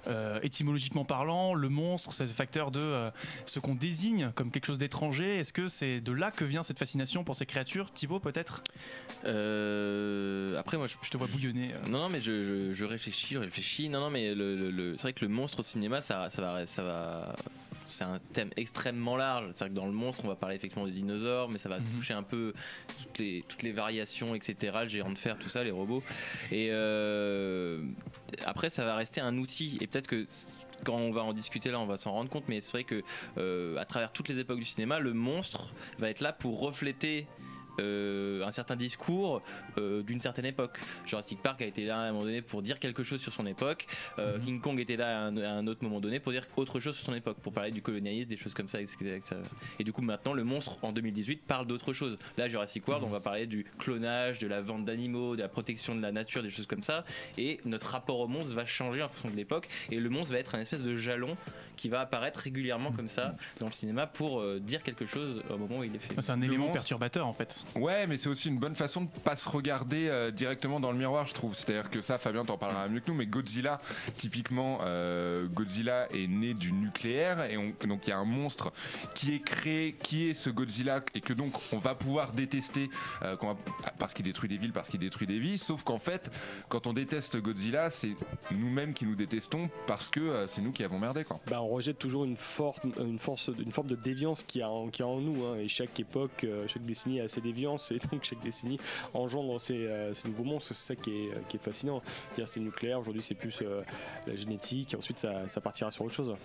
euh, étymologiquement parlant, le monstre, c'est le facteur de euh, ce qu'on désigne comme quelque chose d'étranger Est-ce que c'est de là que vient cette fascination pour ces créatures Thibaut, peut-être? Euh, après, moi, je, Je te vois bouillonner. euh. Non, non, mais je, je- je réfléchis, je réfléchis. Non, non, mais le, le- le- c'est vrai que le monstre au cinéma, ça, ça va, ça va. C'est un thème extrêmement large. C'est vrai que dans le monstre, on va parler effectivement des dinosaures, mais ça va Mhm. toucher un peu toutes les, toutes les variations, etc. Le géant de fer, tout ça, les robots. Et euh, après, ça va rester un outil. Et peut-être que quand on va en discuter là, on va s'en rendre compte. Mais c'est vrai que euh, à travers toutes les époques du cinéma, le monstre va être là pour refléter. Euh, un certain discours euh, d'une certaine époque. Jurassic Park a été là à un moment donné pour dire quelque chose sur son époque. Euh, Mhm. King Kong était là à un, à un autre moment donné pour dire autre chose sur son époque, pour parler du colonialisme, des choses comme ça, etc.. Et du coup, maintenant, le monstre en 2018 parle d'autre chose. Là, Jurassic World, on va parler du clonage, de la vente d'animaux, de la protection de la nature, des choses comme ça. Et notre rapport au monstre va changer en fonction de l'époque. Et le monstre va être un espèce de jalon qui va apparaître régulièrement comme ça dans le cinéma pour euh, dire quelque chose au moment où il est fait. C'est un Le élément monstre. perturbateur en fait. Ouais, mais c'est aussi une bonne façon de pas se regarder euh, directement dans le miroir, je trouve. C'est-à-dire que ça, Fabien t'en parlera mieux que nous, mais Godzilla, typiquement, euh, Godzilla est né du nucléaire et on- donc il y a un monstre qui est créé, qui est ce Godzilla et que donc on va pouvoir détester euh, va- parce qu'il détruit des villes, parce qu'il détruit des vies. Sauf qu'en fait, quand on déteste Godzilla, c'est nous-mêmes qui nous détestons parce que euh, c'est nous qui avons merdé, quoi. Bah, on rejette toujours une forme, une force, une forme de déviance qui a en, qui a en nous. hein. et chaque époque, euh, chaque décennie a ses déviances, et donc chaque décennie engendre ses, euh, ses nouveaux monstres. C'est ça qui est, qui est fascinant. Hier c'était nucléaire, aujourd'hui c'est plus euh, la génétique, et ensuite ça, ça partira sur autre chose.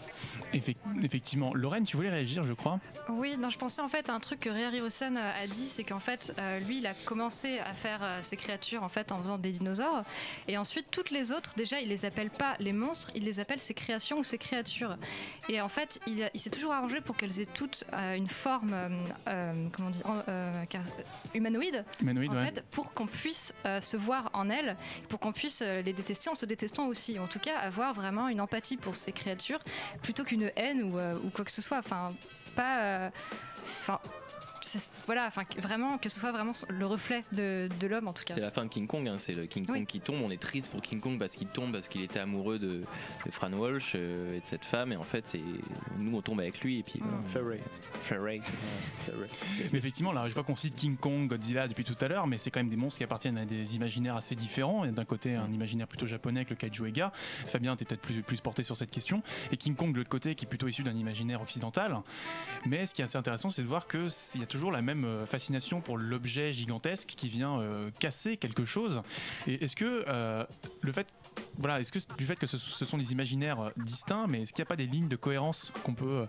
Effec- effectivement. Lorraine, tu voulais réagir, je crois Oui, non, je pensais en fait à un truc que Ray Harryhausen a dit, c'est qu'en fait, euh, lui, il a commencé à faire euh, ses créatures en fait en faisant des dinosaures, et ensuite toutes les autres, déjà, il les appelle pas les monstres, il les appelle ses créations ou ses créatures. Et en fait, il, s'est toujours arrangé pour qu'elles aient toutes euh, une forme, euh, euh, comment on dit, humanoïde, Humanoïde, en ouais. fait, pour qu'on puisse se voir en elles, pour qu'on puisse les détester en se détestant aussi. En tout cas, avoir vraiment une empathie pour ces créatures plutôt qu'une haine ou, ou quoi que ce soit. Enfin, pas. Enfin. Voilà, enfin que- vraiment que ce soit vraiment le reflet de, de l'homme en tout cas. C'est la fin de King Kong, hein, c'est le King Kong Oui. qui tombe. On est triste pour King Kong parce qu'il tombe, parce qu'il était amoureux de, de Fran Walsh euh, et de cette femme. Et en fait, c'est nous on tombe avec lui. Et puis Mm. voilà. Ferré. Ferré. Mais effectivement, là, je vois qu'on cite King Kong, Godzilla depuis tout à l'heure, mais c'est quand même des monstres qui appartiennent à des imaginaires assez différents. Et D'un côté, un imaginaire plutôt japonais avec le kaiju Ega. Fabien, t'es peut-être plus, plus porté sur cette question. Et King Kong, de l'autre côté, qui est plutôt issu d'un imaginaire occidental. Mais ce qui est assez intéressant, c'est de voir qu'il y a toujours la même euh, fascination pour l'objet gigantesque qui vient euh, casser quelque chose. Et est-ce que euh, le fait voilà, est-ce que du fait que ce, ce sont des imaginaires distincts, mais est-ce qu'il n'y a pas des lignes de cohérence qu'on peut,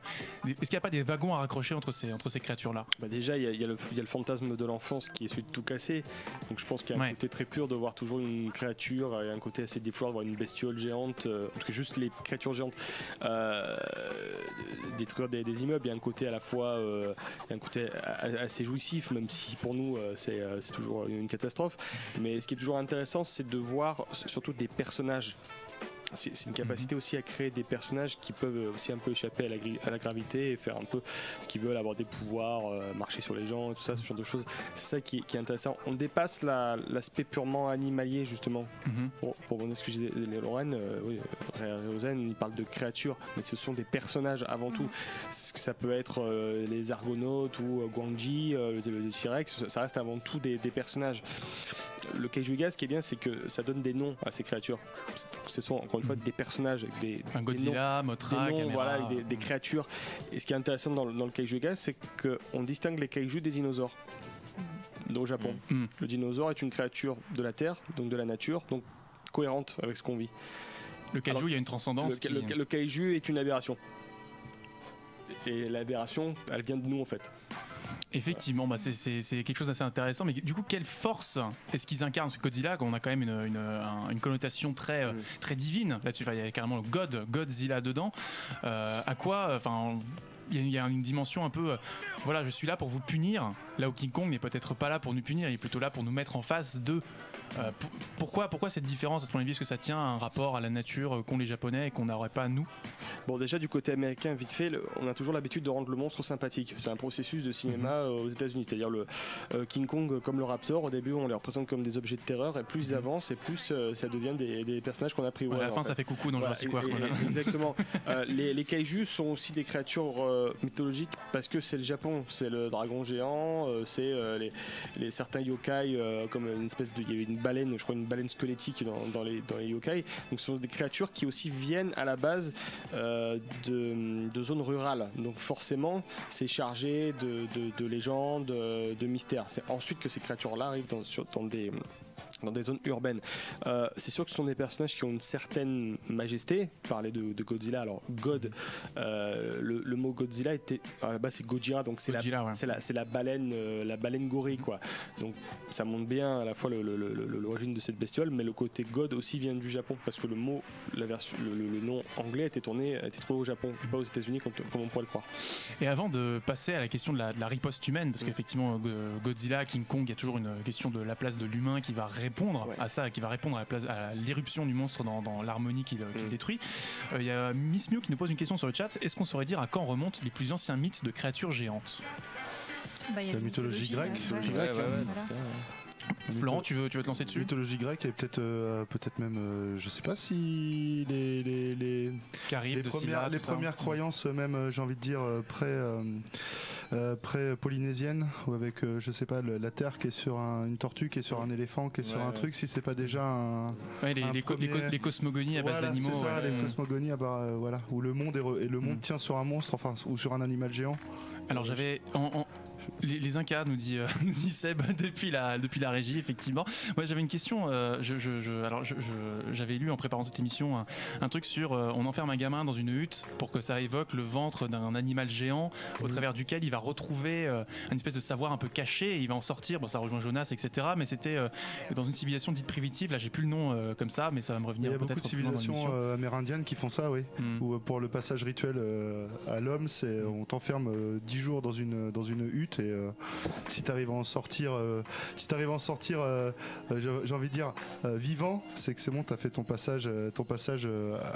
est-ce qu'il n'y a pas des wagons à raccrocher entre ces entre ces créatures-là? Bah déjà, il y, a- y le- il y a le fantasme de l'enfance qui est celui de tout casser. Donc je pense qu'il y a un Ouais. côté très pur de voir toujours une créature et un côté assez défouloir de voir une bestiole géante, euh, en tout cas juste les créatures géantes euh, détruire des, des immeubles. Il y a un côté à la fois, euh, il y a un côté assez jouissif, même si pour nous euh, euh, c'est toujours une catastrophe. Mais ce qui est toujours intéressant, c'est de voir surtout des personnages. C'est une capacité aussi à créer des personnages qui peuvent aussi un peu échapper à la, gri- à la gravité et faire un peu ce qu'ils veulent, avoir des pouvoirs, euh, marcher sur les gens et tout ça, ce genre de choses. C'est ça qui, qui est intéressant. On dépasse la- l'aspect purement animalier justement. Mhm. Pour, disais, les Lorraine, euh, oui, Rosen, il parle de créatures, mais ce sont des personnages avant tout. Que Ça peut être euh, les Argonautes ou euh, Guangxi, euh, le, le T-Rex, ça- reste avant tout des, des personnages. Le Kaijuga, ce qui est bien, c'est que ça donne des noms à ces créatures. Ce sont encore une fois des personnages avec des, Un des noms Godzilla, des noms, voilà, avec des, des créatures. Et ce qui est intéressant dans, le- dans le Kaijuga, c'est qu'on distingue les kaiju des dinosaures. Au Japon. Mm. Le dinosaure est une créature de la terre, donc de la nature, donc cohérente avec ce qu'on vit. Le kaiju, Alors, il y a une transcendance. Le, qui- le- le kaiju est une aberration. Et l'aberration, elle vient de nous en fait. Effectivement, bah c'est- quelque chose d'assez intéressant. Mais du coup, quelle force est-ce qu'ils incarnent Ce Godzilla, on a quand même une, une- un- une connotation très, euh, Mm. très divine là-dessus. Enfin, il y a carrément le God, Godzilla dedans. Euh, à quoi Enfin. Il y, a- une dimension un peu, euh, voilà, je suis là pour vous punir. Là où King Kong n'est peut-être pas là pour nous punir, il est plutôt là pour nous mettre en face de. Euh, pour- pourquoi, pourquoi cette différence à ton avis Est-ce que ça tient à un rapport à la nature euh, qu'ont les Japonais et qu'on n'aurait pas nous? Bon, déjà du côté américain, vite fait, le- on a toujours l'habitude de rendre le monstre sympathique. C'est un processus de cinéma euh, aux États-Unis. C'est-à-dire le euh, King Kong, comme le Raptor, au début, on les représente comme des objets de terreur, et plus ils avancent, et plus ça devient des, des personnages qu'on a pris. À la fin, ça fait coucou dans Voilà, Jurassic et- voilà. Exactement. Les, les kaiju sont aussi des créatures euh, mythologiques parce que c'est le Japon. C'est le dragon géant, euh, c'est euh, les, certains yokai comme une espèce de. Il y avait une baleine, je crois une baleine squelettique dans, les, yokai. Donc ce sont des créatures qui aussi viennent à la base de, zones rurales. Donc forcément, c'est chargé de, de- de légendes, de mystères. C'est ensuite que ces créatures-là arrivent dans, sur- dans des dans des zones urbaines. Euh, c'est sûr que ce sont des personnages qui ont une certaine majesté. Parler de, de Godzilla, alors God, euh, le, le mot Godzilla était, la base c'est Gojira, donc c'est la, Godzilla, ouais. c'est la, la baleine, euh, la baleine gorille quoi. Donc ça montre bien à la fois l'origine de cette bestiole, mais le côté God aussi vient du Japon parce que le mot, la version, le, le- le nom anglais été tourné, été trouvé au Japon, pas aux États-Unis comme, comme on pourrait le croire. Et avant de passer à la question de la, de la riposte humaine, parce qu'effectivement Go- Godzilla, King Kong, il y a toujours une question de la place de l'humain qui va répondre Ouais. à ça, qui va répondre à la place- à l'irruption du monstre dans, dans l'harmonie qu'il qu'il Mm. détruit. Euh, Il y a Miss Mew qui nous pose une question sur le chat. Est-ce qu'on saurait dire à quand remontent les plus anciens mythes de créatures géantes? Bah, il y a La mythologie grecque. euh, Ouais, ouais, ouais, voilà. Florent, tu veux, tu veux te lancer dessus Mythologie grecque et peut-être euh, peut-être même, euh, je sais pas si les, les, les, les de premières, les ça. premières croyances, euh, même, euh, j'ai envie de dire, pré, euh, euh, pré-polynésiennes, ou avec, je sais pas, le- la Terre qui est sur un- une tortue, qui est sur un éléphant, qui est sur Ouais, un ouais. truc, si c'est pas déjà un. Ouais, les, un les co- les co- premier- les cosmogonies à base Voilà, d'animaux. Ça, les cosmogonies, à bas- euh, voilà, où le monde, est re- et le monde Mm. tient sur un monstre, enfin, ou sur un animal géant. Alors j'avais en, en- les, les Incas nous dit, euh, nous dit Seb depuis la depuis la régie effectivement. Moi j'avais une question. euh, je, je- je- alors j'avais lu en préparant cette émission un, un truc sur euh, on enferme un gamin dans une hutte pour que ça évoque le ventre d'un animal géant au travers duquel il va retrouver euh, une espèce de savoir un peu caché et il va en sortir. Bon ça rejoint Jonas etc. Mais c'était dans une civilisation dite primitive. Là j'ai plus le nom comme ça mais ça va me Il revenir y a beaucoup peut-être de civilisations amérindiennes qui font ça, oui. Où euh, pour le passage rituel à l'homme, c'est on t'enferme euh, 10 jours dans une dans une hutte et euh, si t'arrives à en sortir, euh, si t'arrives à en sortir, euh, j'ai- envie de dire vivant, c'est que c'est bon, t'as fait ton passage, ton passage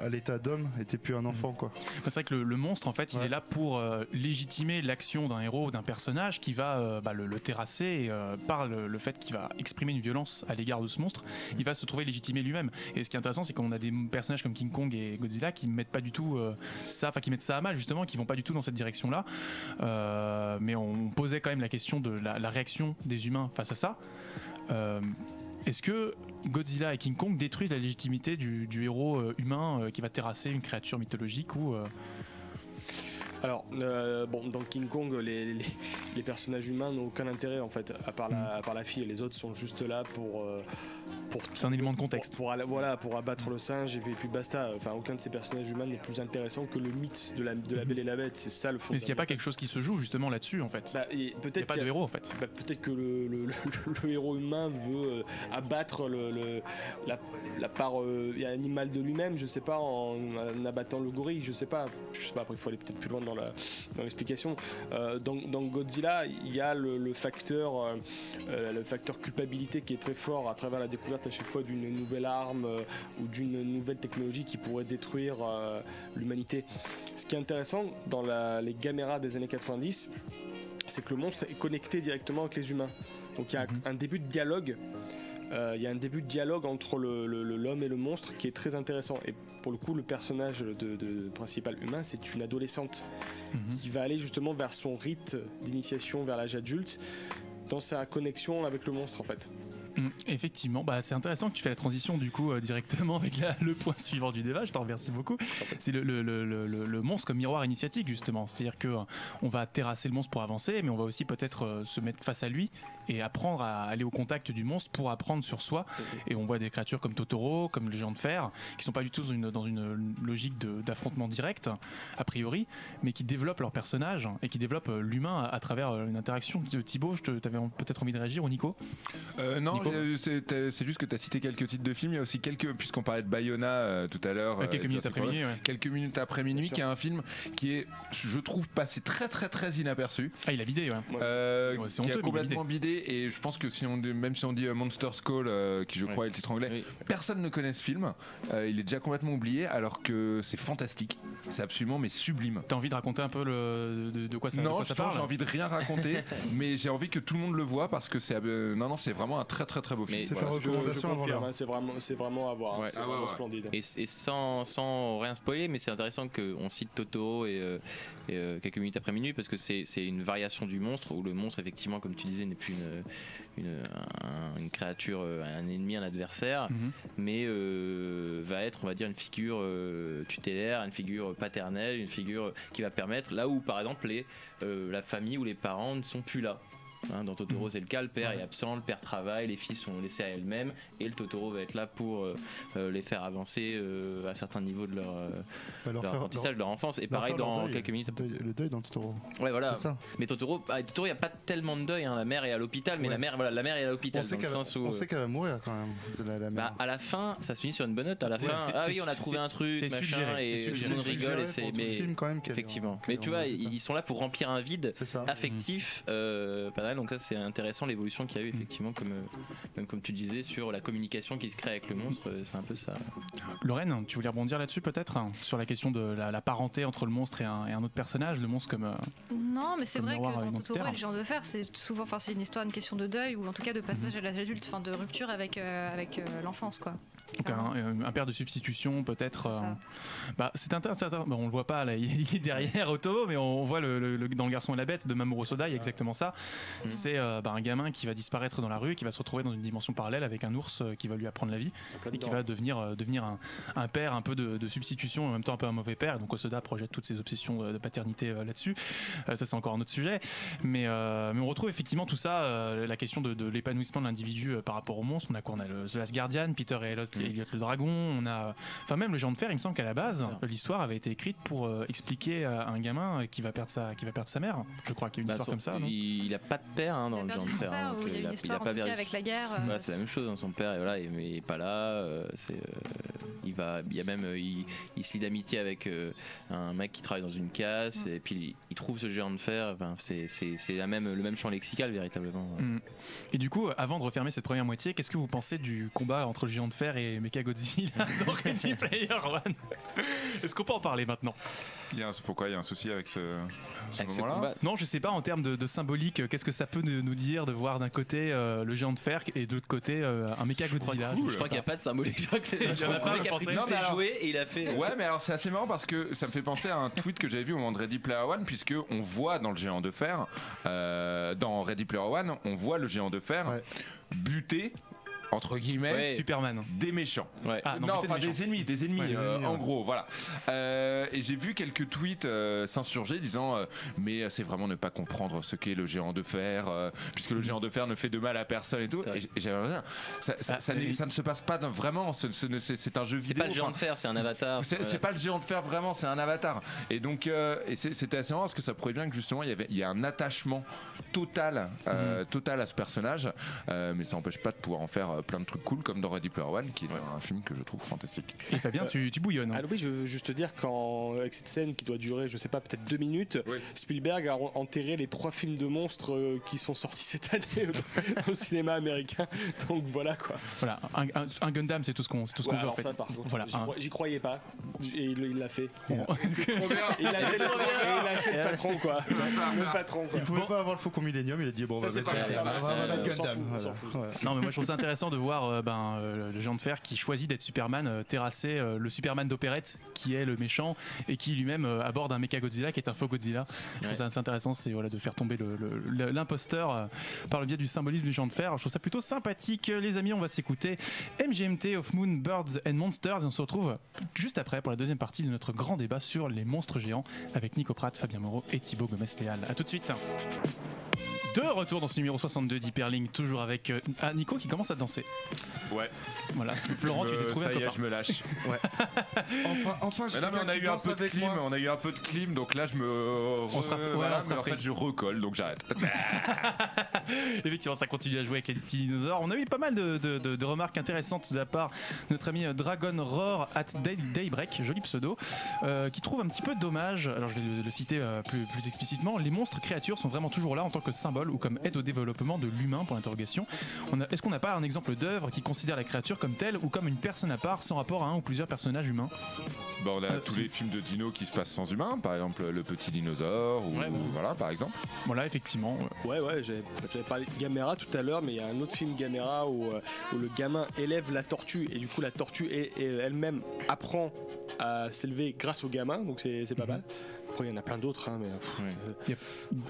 à l'état d'homme et t'es plus un enfant quoi. C'est vrai que le, le monstre, en fait, il est là pour légitimer l'action d'un héros ou d'un personnage qui va bah, le, le terrasser et, par le, le fait qu'il va exprimer une violence à l'égard de ce monstre, il va se trouver légitimé lui-même. Et ce qui est intéressant, c'est qu'on a des personnages comme King Kong et Godzilla qui mettent pas du tout ça, enfin qui mettent ça à mal justement, qui vont pas du tout dans cette direction-là. Euh, mais on posait quand même la question de la, réaction des humains face à ça. Euh, est-ce que Godzilla et King Kong détruisent la légitimité du, du héros euh, humain euh, qui va terrasser une créature mythologique ou Alors, euh, bon, dans King Kong, les, les- les personnages humains n'ont aucun intérêt en fait, à part la, à part la fille et les autres sont juste là pour. euh, pour C'est un élément de contexte. pour, pour- voilà, pour abattre le singe et puis, et puis basta. Enfin, aucun de ces personnages humains n'est plus intéressant que le mythe de la, de la Belle et la Bête. C'est ça le fond. Mais est-ce qu'il n'y a pas quelque chose qui se joue justement là-dessus en fait? Bah, Il n'y a pas de héros en fait. bah, peut-être que le, le- le- le héros humain veut euh, abattre le, la, la part euh, animale de lui-même, je sais pas, en, en abattant le gorille, je sais pas. Je sais pas, après il faut aller peut-être plus loin dans dans l'explication. Euh, dans, dans Godzilla, il y a le, le facteur, euh, euh, le facteur culpabilité qui est très fort à travers la découverte à chaque fois d'une nouvelle arme ou d'une nouvelle technologie qui pourrait détruire l'humanité. Ce qui est intéressant dans la- les Gamera des années 90, c'est que le monstre est connecté directement avec les humains. Donc il y a un début de dialogue. Euh, Il y a un début de dialogue entre l'homme et le monstre qui est très intéressant. Et pour le coup, le personnage de, de- principal humain, c'est une adolescente Mhm. qui va aller justement vers son rite d'initiation vers l'âge adulte, dans sa connexion avec le monstre en fait. Mm, Effectivement, bah, c'est intéressant que tu fais la transition du coup euh, directement avec la- le point suivant du débat. Je t'en remercie beaucoup. C'est le, le- le- le- le- le monstre comme miroir initiatique justement. C'est-à-dire que euh, on va terrasser le monstre pour avancer, mais on va aussi peut-être euh, se mettre face à lui et apprendre à aller au contact du monstre pour apprendre sur soi. Et on voit des créatures comme Totoro, comme le géant de fer, qui sont pas du tout dans une, dans une logique d'affrontement direct a priori, mais qui développent leur personnage et qui développent euh, l'humain à, à travers euh, une interaction. De Thibaut, je te- t'avais peut-être envie de réagir ou Nico? Euh, non, euh, c'est juste que tu as cité quelques titres de films. Il y a aussi quelques, puisqu'on parlait de Bayona euh, tout à l'heure. Euh, euh, quelques minutes après minuit, ouais. Quelques minutes après minuit, qui est un film qui est, je trouve, passé très très très inaperçu. Ah, il a vidé, ouais. Euh, C'est- qui a complètement bidé et je pense que si on dit- même si on dit euh, Monster's Call euh, qui je crois Oui. est le titre anglais Oui. personne ne connaît ce film Euh, il est déjà complètement oublié alors que c'est fantastique c'est absolument mais sublime T'as envie de raconter un peu le, de, de quoi ça, de non quoi ça parle j'ai envie de rien raconter mais j'ai envie que tout le monde le voit parce que c'est euh, non non c'est vraiment un très très très beau film C'est Voilà. hein, c'est vraiment, c'est vraiment à voir. hein, c'est Ah vraiment ouais. splendide. Et, et sans, sans rien spoiler, mais c'est intéressant qu'on cite Totoro et, euh, et, euh, quelques minutes après minuit parce que c'est c'est une variation du monstre où le monstre, effectivement, comme tu disais, n'est plus une, une, un- une créature, euh, un ennemi, un adversaire, Mhm. mais euh, va être, on va dire, une figure euh, tutélaire, une figure paternelle, une figure qui va permettre, là où par exemple les, euh, la famille ou les parents ne sont plus là. Hein, dans Totoro, Mhm. c'est le cas. Le père est absent, le père travaille, les filles sont laissées à elles-mêmes, et le Totoro va être là pour euh, euh, les faire avancer euh, à certains niveaux de leur, euh, Bah, leur leur faire- apprentissage, de leur enfance. Et pareil dans deuil. quelques minutes. Le deuil- Le deuil dans Totoro. Ouais, voilà. Ça. Mais Totoro, ah, Totoro, il n'y a pas tellement de deuil. hein. La mère est à l'hôpital, mais Ouais. la mère, voilà, la mère est à On l'hôpital sait dans le qu'elle sens où. on sait qu'elle va mourir quand même. La, la bah, à la fin, ça se finit sur une bonne note. À la Ouais, fin, ah oui, on a trouvé un truc, c'est machin, et c'est tout le monde rigole. mais film, quand même, qu'elle- effectivement. Mais tu vois, ils sont là pour remplir un vide affectif pas Donc ça, c'est intéressant l'évolution qu'il y a eu effectivement, comme euh, même comme tu disais sur la communication qui se crée avec le monstre. euh, C'est un peu ça. Lorraine, tu voulais rebondir là-dessus peut-être hein, Sur la question de la, la parenté entre le monstre et un, et un autre personnage, le monstre comme. euh, Non, mais c'est Comme vrai que dans. Totoro et le géant de fer, c'est souvent, enfin, c'est une histoire, une question de deuil ou en tout cas de passage à l'âge adulte, enfin, de rupture avec euh, avec euh, l'enfance, quoi. Donc un, euh, un père de substitution peut-être. C'est ça. bah, c'est intéressant. Bon, on le voit pas là, il est derrière Otto, mais on voit le, dans le garçon et la bête de Mamoru Soda, il y a exactement ça. C'est euh, bah, un gamin qui va disparaître dans la rue, qui va se retrouver dans une dimension parallèle avec un ours euh, qui va lui apprendre la vie et qui va devenir, euh, devenir un, un père un peu de, de substitution, en même temps un peu un mauvais père. Et donc Osoda projette toutes ses obsessions de, de paternité euh, là-dessus. Euh, ça c'est encore un autre sujet. Mais, euh, mais on retrouve effectivement tout ça, euh, la question de, de l'épanouissement de l'individu euh, par rapport au monstre. On a quoi? On a le The Last Guardian, Peter et Elliot, Elliot le dragon. On a, enfin même le géant de fer. Il me semble qu'à la base, l'histoire avait été écrite pour euh, expliquer à un gamin qui va perdre sa, qui va perdre sa mère. Je crois qu'il y a une Bah, histoire son- comme ça. non? il, il a pas de père hein, dans le genre de fer. hein, donc, il y a il une a- histoire, il a en pas perdu- avec la guerre. euh, Voilà, c'est la même chose. hein, son père, et voilà, il est pas là. euh, c'est, euh, il va, il y a même, euh, il, il se lie d'amitié avec euh, un mec qui travaille dans une casse, et puis il, il trouve ce géant de fer. Enfin, c'est, c'est, c'est la même, le même champ lexical véritablement. Mm. Et du coup, avant de refermer cette première moitié, qu'est-ce que vous pensez du combat entre le géant de fer et Mechagodzilla dans Ready Player One Est-ce qu'on peut en parler maintenant Il y a un- pourquoi il y a un souci avec ce, moment-là Non, je sais pas en termes de, de symbolique, qu'est-ce que ça peut nous dire de voir d'un côté euh, le géant de fer et de l'autre côté euh, un Mechagodzilla Cool. je crois qu'il n'y a pas de symbolique. Je crois que les Il y en a pas, mec a pris Non, mais ses alors- jouets et il a fait. Ouais, mais alors c'est assez marrant parce que ça me fait penser à un tweet que j'avais vu au moment de Ready Player One, puisque on voit dans le géant de fer, euh, dans Ready Player One, on voit le géant de fer Ouais. buter entre guillemets, Ouais. Superman. des méchants. Ouais. Ah, non, des enfin des méchants. ennemis, des ennemis, Ouais, euh, ennemis, en gros, voilà. Euh, et j'ai vu quelques tweets euh, s'insurger disant, euh, mais c'est vraiment ne pas comprendre ce qu'est le géant de fer, euh, puisque le géant de fer ne fait de mal à personne et tout. Et j'avais ça, ça, Ah, ça n'est- et- ça ne se passe pas vraiment. ce C'est c'est un jeu C'est vidéo. pas le géant de fer, c'est un avatar. c'est Voilà. c'est pas le géant de fer vraiment, c'est un avatar. Et donc, euh, c'est- c'était assez marrant parce que ça prouvait bien que justement il y avait, il y a un attachement total, euh, total à ce personnage. Euh, mais ça n'empêche pas de pouvoir en faire plein de trucs cool comme dans Ready Player One, qui est un film que je trouve fantastique. Et Fabien, tu, tu bouillonnes. hein. Ah oui, je veux juste te dire qu'en avec cette scène qui doit durer, je sais pas, peut-être deux minutes, Oui. Spielberg a en- enterré les trois films de monstres euh, qui sont sortis cette année au, au cinéma américain. Donc voilà quoi. Voilà, un, un- un Gundam, c'est tout ce qu'on c'est tout ce Ouais, qu'on veut en fait. ça, par contre, Voilà, j'y un- croyais pas et il l'a fait. Bon. Il a fait le, et il a fait le patron quoi. Le patron quoi. Il pouvait pas avoir le Faucon Millenium, il a dit bon, on Ça, va mettre on va Ça, mettre Gundam. Non mais moi je trouve ça intéressant de voir euh, ben, euh, le géant de fer qui choisit d'être Superman euh, terrasser le Superman d'opérette qui est le méchant et qui lui-même aborde un mecha Godzilla qui est un faux Godzilla. Je trouve Ouais. ça assez intéressant c'est voilà, de faire tomber le- le- le- l'imposteur par le biais du symbolisme du géant de fer. Je trouve ça plutôt sympathique. Les amis on va s'écouter MGMT of Moon, Birds and Monsters et on se retrouve juste après pour la deuxième partie de notre grand débat sur les monstres géants avec Nico Pratt, Fabien Moreau et Thibaut Gomez-Léal. A tout de suite. De retour dans ce numéro 62 d'Hyperlink, toujours avec ah, Nico qui commence à danser. Ouais. Voilà. Florent, tu Me- t'es trouvé ça un y est, copain. je me lâche. Enfin, enfin, j'ai Mais non, mais on a eu un peu de clim, moi. on a eu un peu de clim, donc là je me. On se raff- ouais, voilà, on se mais en fait je recolle, donc j'arrête. Effectivement, ça continue à jouer avec les petits dinosaures. On a eu pas mal de, de- de- de remarques intéressantes de la part de notre ami euh, Dragon Roar at Day- Daybreak, joli pseudo, euh, qui trouve un petit peu dommage, alors je vais le, le citer euh, plus, plus explicitement, les monstres créatures sont vraiment toujours là en tant que symbole ou comme aide au développement de l'humain pour l'interrogation. Est-ce qu'on n'a pas un exemple d'œuvre qui considère la créature comme telle ou comme une personne à part sans rapport à un ou plusieurs personnages humains Bah, on a Euh, tous les films de dino qui se passent sans humains, par exemple Le Petit Dinosaure, ou Ouais, ouais. voilà, par exemple. Voilà, effectivement. Ouais, ouais, j'avais j'avais parlé de Gamera tout à l'heure, mais il y a un autre film Gamera où, euh, où le gamin élève la tortue et du coup la tortue est- est elle-même apprend à s'élever grâce au gamin, donc c'est c'est pas mal. Après, il y en a plein d'autres, hein, mais Ouais. euh, Yep.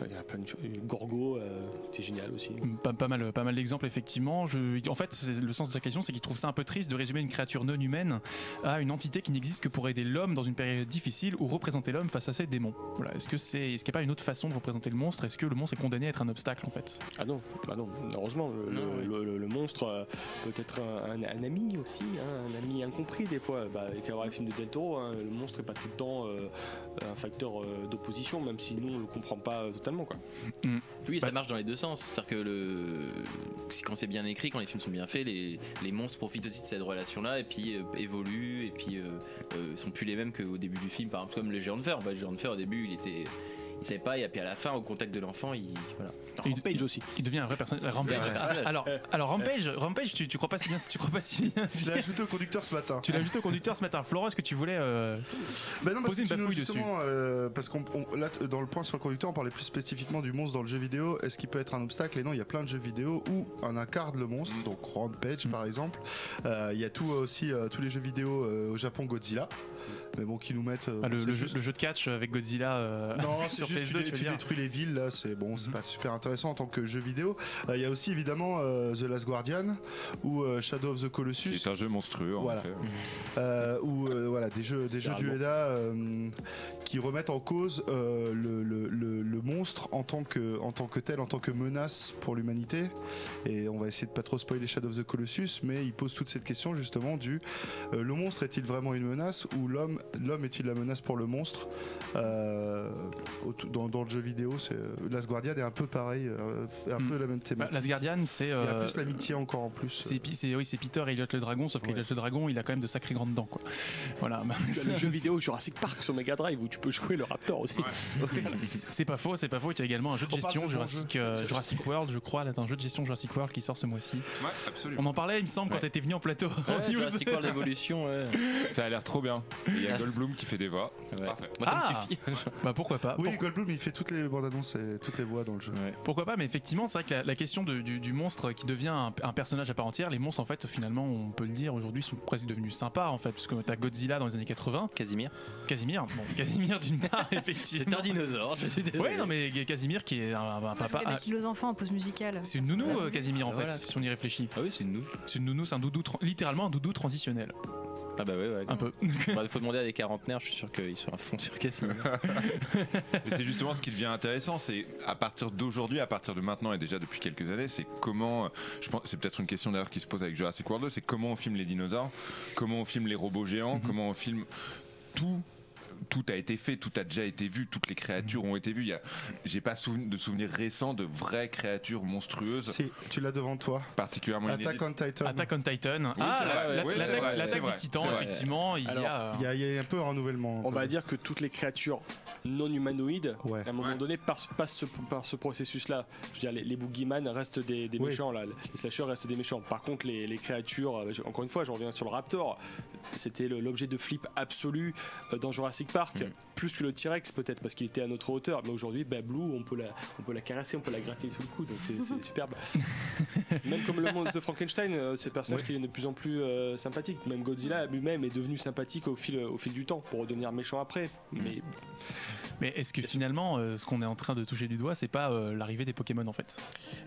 il y en a plein de choses. Gorgo, euh, c'est génial aussi. Pas, pas mal, pas mal d'exemples effectivement. Je, en fait, le sens de sa question, c'est qu'il trouve ça un peu triste de résumer une créature non humaine à une entité qui n'existe que pour aider l'homme dans une période difficile ou représenter l'homme face à ses démons. Voilà. Est-ce que c'est, est-ce qu'il n'y a pas une autre façon de représenter le monstre? Est-ce que le monstre est condamné à être un obstacle en fait? Ah non, bah non, heureusement, le, Non, le- ouais. le- le monstre euh, peut être un, un- un ami aussi, hein, un ami incompris des fois. Bah, avec avoir les films de Del Toro, hein, le monstre n'est pas tout le temps euh, un facteur euh, d'opposition, même si nous on le comprend pas totalement. Quoi. Oui, Bah- ça marche dans les deux sens. C'est-à-dire que le... si- quand c'est bien écrit, quand les films sont bien faits, les, les monstres profitent aussi de cette relation-là et puis euh, évoluent et puis euh, euh, sont plus les mêmes qu'au début du film. Par exemple, comme le géant de fer. Bah, le géant de fer, au début, il était. Il savait pas, et puis à la fin, au contact de l'enfant, il. Voilà. Et Rampage il- aussi. Il devient un vrai personnage. Rampage. Ouais. Ah, alors, alors Rampage, Rampage, tu, tu crois pas si bien, tu crois pas si bien. Je l'ai ajouté au conducteur ce matin. Tu l'as ajouté au conducteur ce matin. Florent, est-ce que tu voulais euh, Bah non, parce Poser que une tu bafouille justement, euh, parce qu'on on- là dans le point sur le conducteur, on parlait plus spécifiquement du monstre dans le jeu vidéo. Est-ce qu'il peut être un obstacle? Et non, il y a plein de jeux vidéo où on incarne le monstre, donc Rampage Mm. par exemple. Euh, Il y a tout euh, aussi euh, tous les jeux vidéo euh, au Japon Godzilla, mais bon qui nous mettent. euh, ah, le, jeu, juste- le jeu de catch avec Godzilla euh, Non, sur juste PS2, tu, détruis les villes là, c'est bon, c'est Mhm. pas super intéressant en tant que jeu vidéo. Euh, Il y a aussi évidemment euh, The Last Guardian ou euh, Shadow of the Colossus. C'est un jeu monstrueux. en Voilà. euh, ou euh, voilà des jeux des jeux du. EDA euh, qui remettent en cause euh, le, le- le- le monstre en tant que en tant que tel en tant que menace pour l'humanité et on va essayer de pas trop spoiler Shadow of the Colossus mais il pose toute cette question justement du euh, le monstre est-il vraiment une menace ou l'homme l'homme est-il la menace pour le monstre? Euh, dans, dans le jeu vidéo c'est Last Guardian est un peu pareil euh, un Mm. peu la même Bah, thématique Last Guardian, c'est. il y a plus l'amitié encore en plus C'est oui, c'est Peter et Elliot le dragon, sauf qu'Elliot le dragon, il a quand même de sacrés grandes dents, quoi. Voilà. Le jeu vidéo Jurassic Park sur Mega Drive où tu peux jouer le Raptor aussi. C'est pas faux, c'est pas faux. Il y a également un jeu de On gestion de Jurassic, jeu. euh, Jurassic World, je crois. Là, un jeu de gestion Jurassic World qui sort ce mois-ci. Ouais, absolument. On en parlait, il me semble, quand t'étais venu en plateau. en Ouais, news. Jurassic World Evolution, ouais. Ça a l'air trop bien. Il y a Goldblum qui fait des voix. Ouais. Parfait. Moi, ça Ah me suffit. Bah pourquoi pas oui Goldblum il fait toutes les bandes annonces et toutes les voix dans le jeu Ouais. Pourquoi pas Mais effectivement, c'est vrai que la, la question de- du, du monstre qui devient un, un personnage à part entière, les monstres, en fait, finalement, on peut le dire, aujourd'hui, sont presque devenus sympas, en fait, parce que t'as Godzilla dans les années 80, Casimir. Casimir, bon, Casimir, Casimir d'une part, effectivement. C'est un dinosaure, je suis désolé. Ouais, non, mais Casimir qui est un, un Moi, je papa. voulais mettre aux enfants en pause musicale. C'est une nounou, euh, Casimir, en Voilà. fait, si on y réfléchit. Ah oui, c'est une nous. C'est une nounou, c'est un doudou, littéralement un doudou transitionnel. Ah bah ouais, ouais. Un peu. Il faut demander à des quarantenaires, je suis sûr qu'ils sont à fond sur Casimir. Mais c'est justement ce qui devient intéressant, c'est à partir d'aujourd'hui, à partir de maintenant et déjà depuis quelques années, c'est comment, je pense, c'est peut-être une question d'ailleurs qui se pose avec Jurassic World 2, c'est comment on filme les dinosaures, comment on filme les robots géants, comment on filme tout. Tout a été fait, tout a déjà été vu, toutes les créatures ont été vues. Il y a- J'ai pas souven- de souvenirs récents de vraies créatures monstrueuses, Si, tu l'as devant toi. particulièrement Attack on Titan. Attack on Titan. ah, la- l'attaque des titans, effectivement, il y a. Il y, a, il y a un peu un renouvellement. On va dire que toutes les créatures non humanoïdes, Ouais. à un moment Ouais. donné, passent, ce, par ce processus-là. Je veux dire, les, les boogeyman restent des, des Oui. méchants, là. les slashers restent des méchants. Par contre, les, les créatures, euh, encore une fois, je reviens sur le Raptor, c'était l'objet de flip absolu euh, dans Jurassic Park, plus que le T-Rex peut-être, parce qu'il était à notre hauteur. Mais aujourd'hui, bah, Blue, on peut, la, on peut la caresser, on peut la gratter sous le cou, donc c'est- superbe. Même comme le monstre de Frankenstein, euh, c'est le personnage qui est de plus en plus euh, sympathique. Même Godzilla lui-même est devenu sympathique au fil, au fil du temps, pour redevenir méchant après. Mais Mais est-ce que finalement, euh, ce qu'on est en train de toucher du doigt, c'est pas euh, l'arrivée des Pokémon en fait?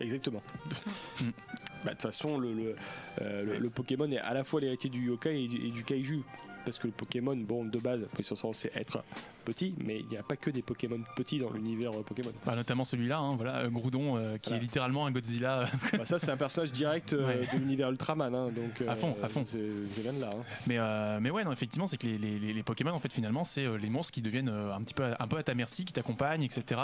Exactement. Mm. Bah, De toute façon, le, le, euh, le- le Pokémon est à la fois l'héritier du yokai et du, et du kaiju. Parce que le Pokémon, bon, de base, ils sont censés être petits, mais il n'y a pas que des Pokémon petits dans l'univers euh, Pokémon. Bah, Notamment celui-là, hein, voilà, euh, Groudon, euh, qui Voilà. est littéralement un Godzilla. Bah, ça, c'est un personnage direct euh, Ouais. de l'univers Ultraman. hein, donc, À fond, à fond. C'est ça vient de là. hein. mais, euh, mais ouais, non, effectivement, c'est que les, les- les- les Pokémon, en fait, finalement, c'est euh, les monstres qui deviennent euh, un petit peu, à- un peu à ta merci, qui t'accompagnent, etc.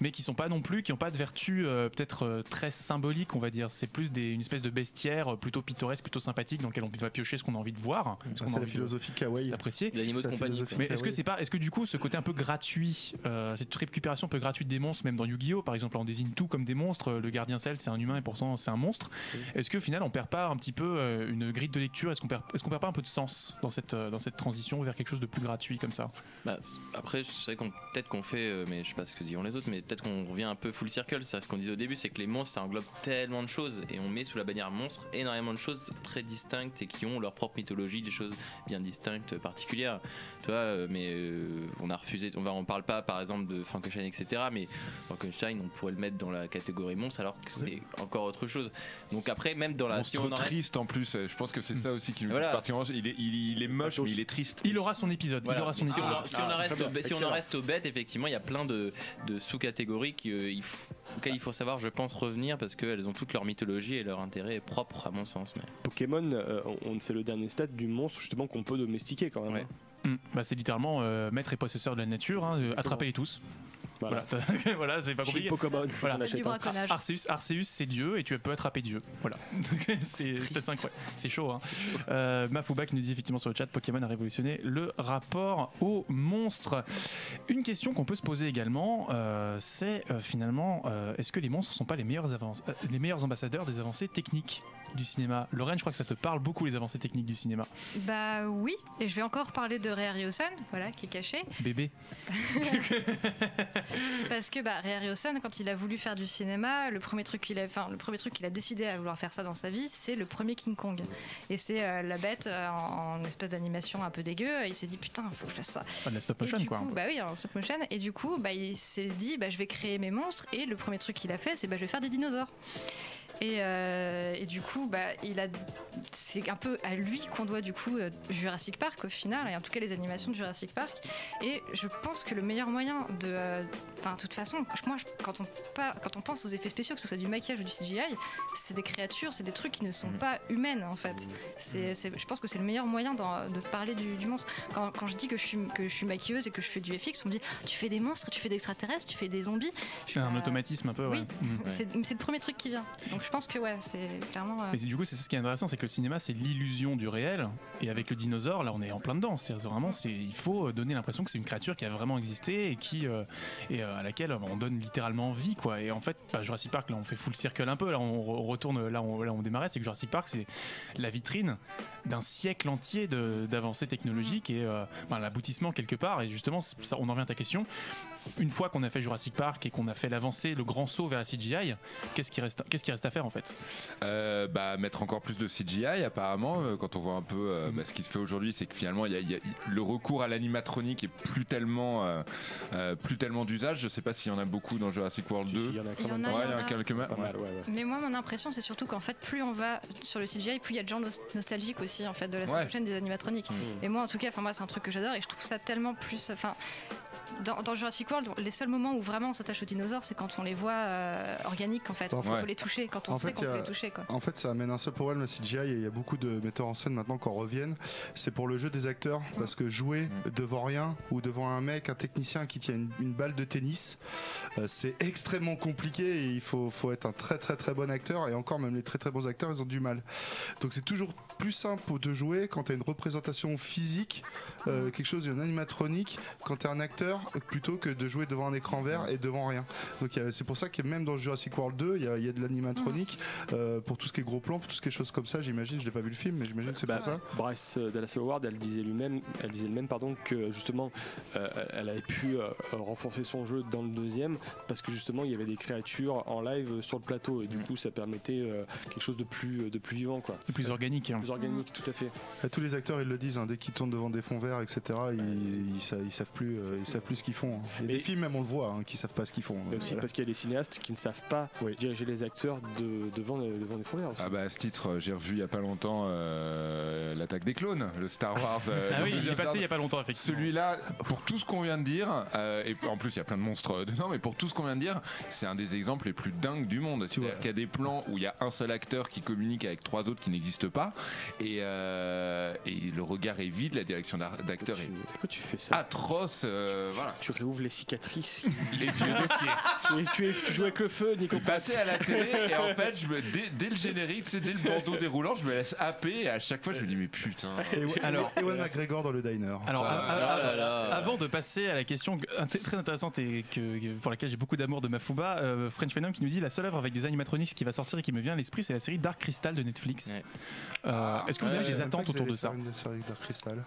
Mais qui sont pas non plus, qui n'ont pas de vertu euh, peut-être euh, très symbolique, on va dire. C'est plus des, une espèce de bestiaire plutôt pittoresque, plutôt sympathique, dans lequel on va piocher ce qu'on a envie de voir, ce Ça, qu'on a c'est la de- philosophie kawaii. d'apprécier. Des animaux C'est de compagnie. Mais est-ce que c'est pas, est-ce que du coup, ce côté un peu gratuit, euh, cette récupération un peu gratuite des monstres, même dans Yu-Gi-Oh, par exemple, on désigne tout comme des monstres. Le gardien Cell, c'est un humain et pourtant c'est un monstre. Est-ce que au final, on perd pas un petit peu euh, une grille de lecture? Est-ce qu'on perd, est-ce qu'on perd pas un peu de sens dans cette euh, dans cette transition vers quelque chose de plus gratuit comme ça? Bah, après, c'est vrai qu'on peut-être qu'on fait, mais je sais pas ce que diront les autres, mais peut-être qu'on revient un peu full circle. C'est ce qu'on disait au début, c'est que les monstres, ça englobe tellement de choses, et on met sous la bannière monstre énormément de choses très distinctes et qui ont leur propre mythologie, des choses bien distinctes, particulières. Tu vois, euh, mais euh, on a refusé. On va, on parle pas, par exemple, de Frankenstein, etc. Mais Frankenstein, on pourrait le mettre dans la catégorie monstre, alors que c'est encore autre chose. Donc après, même dans la, si Monstre on en reste- triste en plus, euh, je pense que c'est ça aussi qui nous Voilà. particulièrement. Il est, il, il est moche, mais il est triste. Il aura son épisode. Voilà. Il aura son si, épisode. on, si on en Ah, reste, très au- bien, si on en excellent. reste aux bêtes, effectivement, il y a plein de, de sous-catégories qui, euh, il auxquelles il faut savoir, je pense, revenir parce qu'elles ont toute leur mythologie et leur intérêt propre, à mon sens. Mais... Pokémon, euh, on, c'est le dernier stade du monstre justement qu'on peut domestiquer quand même. Ouais. hein. Mm. Bah, c'est littéralement euh, maître et possesseur de la nature. hein, euh, attrapez-les tous. Voilà. Voilà, c'est pas compliqué. Pokémon, Voilà. Arceus, Arceus c'est Dieu et tu peux attraper Dieu. Voilà. c'est incroyable. C'est chaud. Hein. Euh, Mafouba qui nous dit effectivement sur le chat Pokémon a révolutionné le rapport aux monstres. Une question qu'on peut se poser également, euh, c'est euh, finalement euh, est-ce que les monstres sont pas les meilleurs, euh, les meilleurs ambassadeurs des avancées techniques? Du cinéma Lorraine, je crois que ça te parle beaucoup les avancées techniques du cinéma. Bah oui, et je vais encore parler de Ray Harryhausen, voilà, qui est caché. Bébé. Parce que bah, Ray Harryhausen, quand il a voulu faire du cinéma, le premier truc qu'il a, enfin, le premier truc qu'il a décidé à vouloir faire ça dans sa vie, c'est le premier King Kong. Et c'est euh, la bête euh, en, en espèce d'animation un peu dégueu. Et il s'est dit putain, faut que je fasse ça. Pas de la stop motion quoi. coup, bah oui, en stop motion. Et du coup, bah, il s'est dit, bah, je vais créer mes monstres. Et le premier truc qu'il a fait, c'est bah, je vais faire des dinosaures. Et, euh, et du coup, bah, il a, c'est un peu à lui qu'on doit du coup euh, Jurassic Park au final, et en tout cas les animations de Jurassic Park. Et je pense que le meilleur moyen de, euh, enfin, de toute façon, moi, quand on, quand on pense aux effets spéciaux, que ce soit du maquillage ou du CGI, c'est des créatures, c'est des trucs qui ne sont pas humaines en fait. C'est, c'est- je pense que c'est le meilleur moyen de parler du, du monstre. Quand, quand je dis que je suis que je suis maquilleuse et que je fais du FX, on me dit tu fais des monstres, tu fais des extraterrestres, tu fais des zombies. Fais, Un euh, automatisme un peu, oui. ouais. Mm. c'est c'est le premier truc qui vient. Donc pense que ouais, c'est clairement. euh, Mais du coup, c'est ce qui est intéressant, c'est que le cinéma, c'est l'illusion du réel. Et avec le dinosaure, là, on est en plein dedans. C'est vraiment, il faut donner l'impression que c'est une créature qui a vraiment existé et qui, euh, euh, à laquelle on donne littéralement vie, quoi. Et en fait, bah, Jurassic Park, là, on fait full circle un peu. Là, on, re- on retourne, là, on, là, on démarrait. C'est que Jurassic Park, c'est la vitrine d'un siècle entier d'avancées technologiques et ben, l'aboutissement quelque part. Et justement, on en vient à ta question. Une fois qu'on a fait Jurassic Park et qu'on a fait l'avancée, le grand saut vers la CGI, qu'est-ce qui reste, qu'est-ce qui reste à faire en fait? Euh, bah, mettre encore plus de CGI apparemment euh, quand on voit un peu euh, Mm. bah, ce qui se fait aujourd'hui c'est que finalement il y a- il y a- le recours à l'animatronique est plus tellement euh, euh, plus tellement d'usage je sais pas s'il y en a beaucoup dans Jurassic World Si, si, 2 il y en a quand en même ouais il il y en a a. quelques mal, ouais, ouais. Mais moi, mon impression, c'est surtout qu'en fait, plus on va sur le CGI, plus il y a de gens nos- nostalgiques aussi, en fait, de la Ouais. chaîne des animatroniques. Mm. Et moi, en tout cas, enfin moi, c'est un truc que j'adore et je trouve ça tellement plus. Enfin, dans, dans Jurassic World, les seuls moments où vraiment on s'attache aux dinosaures, c'est quand on les voit euh, organiques, en fait. En On peut les toucher, quand on En sait qu'on peut les toucher, quoi. En fait, ça amène un seul problème, le CGI, et il y a beaucoup de metteurs en scène maintenant qui en reviennent. C'est pour le jeu des acteurs, parce que jouer devant rien ou devant un mec, un technicien qui tient une, une balle de tennis, euh, c'est extrêmement compliqué et il faut, faut être un très très très bon acteur. Et encore, même les très très bons acteurs, ils ont du mal. Donc c'est toujours plus simple de jouer quand tu as une représentation physique, euh, quelque chose, une animatronique, quand tu es un acteur, plutôt que de jouer devant un écran vert et devant rien. Donc c'est pour ça que même dans Jurassic World 2, il y a, il y a de l'animatronique euh, pour tout ce qui est gros plan, pour tout ce qui est choses comme ça. J'imagine, je n'ai pas vu le film, mais j'imagine que c'est Bah, pour ça. Bryce euh, Dallas Howard, elle disait lui-même, elle disait elle-même pardon que justement euh, elle avait pu euh, renforcer son jeu dans le deuxième parce que justement il y avait des créatures en live sur le plateau et du Mm. coup ça permettait euh, quelque chose de plus de plus vivant quoi, C'est plus organique hein. plus organique tout à fait. Et tous les acteurs, ils le disent, hein, dès qu'ils tournent devant des fonds verts, etc., ils, ils, sa- ils savent plus, euh, ils savent plus ce qu'ils font. hein. Il y a Mais- des films, même on le voit, hein, qui savent pas ce qu'ils font. Et aussi Euh, parce qu'il y a des cinéastes qui ne savent pas diriger les acteurs de- devant, devant des aussi. ah bah à ce titre euh, j'ai revu il y a pas longtemps euh, l'attaque des clowns le Star Wars euh, ah oui il est passé il y a pas longtemps effectivement Celui-là, pour tout ce qu'on vient de dire, euh, et en plus il y a plein de monstres dedans, mais pour tout ce qu'on vient de dire, c'est un des exemples les plus dingues du monde. C'est-à-dire vois. qu'il y a des plans où il y a un seul acteur qui communique avec trois autres qui n'existent pas, et, euh, et le regard est vide, la direction d'acteur est pourquoi tu fais ça? atroce. Euh, voilà. Tu réouvres les cicatrices. Les vieux dossiers. tu, es- tu joues avec le feu, Nico. Passé à la télé, et en fait, je me, dès, dès le générique, tu sais, dès le bandeau déroulant, je me laisse happer, et à chaque fois, je me dis, mais putain. Et, Alors- Ewan McGregor dans le diner. Alors, Ah, a- a- là là là. avant de passer à la question très intéressante et que, pour laquelle j'ai beaucoup d'amour de Mafuba, euh, French Phenom qui nous dit la seule œuvre avec des animatronics qui va sortir et qui me vient à l'esprit, c'est la série Dark Crystal de Netflix. Ouais. Euh, Est-ce que vous avez je des attentes autour de ça faire une série Dark Crystal.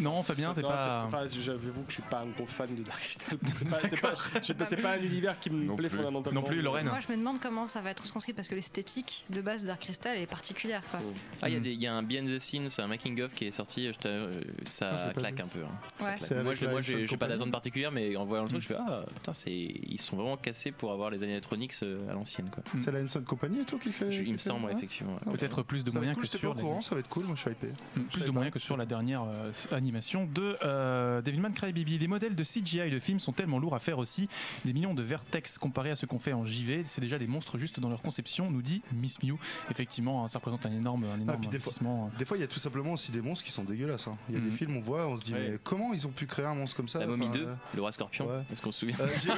Non, Fabien, t'es pas. enfin, J'avoue que je suis pas un gros fan de Dark Crystal. C'est pas, pas, un univers qui me Non plaît plus. fondamentalement. Non plus, Lorraine. Moi, je me demande comment ça va être transcrit parce que l'esthétique de base de Dark Crystal est particulière, quoi. Ah, il y a y, un behind the scenes, un making of qui est sorti, je euh, Ah, ça pas claque vu. un peu. hein. Ouais. Claque. Moi, moi j'ai pas d'attente particulière, mais en voyant le truc, je fais Ah, putain, c'est- ils sont vraiment cassés pour avoir les animatronics euh, à l'ancienne. quoi. C'est la Henson Company et tout qui fait. Il me semble, effectivement. Peut-être plus de moyens que sur au la- courant, ça va être cool, moi je suis hypé. Mm, plus de moyens que sur la dernière euh, animation de euh, Devilman Crybaby. Les modèles de CGI de films sont tellement lourds à faire aussi. Des millions de vertex comparés à ce qu'on fait en JV. C'est déjà des monstres juste dans leur conception, nous dit Miss Mew. Effectivement, hein, ça représente un énorme, un énorme puis des fois- investissement. Des fois, il y a tout simplement aussi des monstres qui sont dégueulasses. hein. Il y a des films, on voit, on se dit, Ouais. mais comment ils ont pu créer un monstre comme ça La momie Enfin, 2, euh, le roi scorpion, ouais. est-ce qu'on se souvient euh,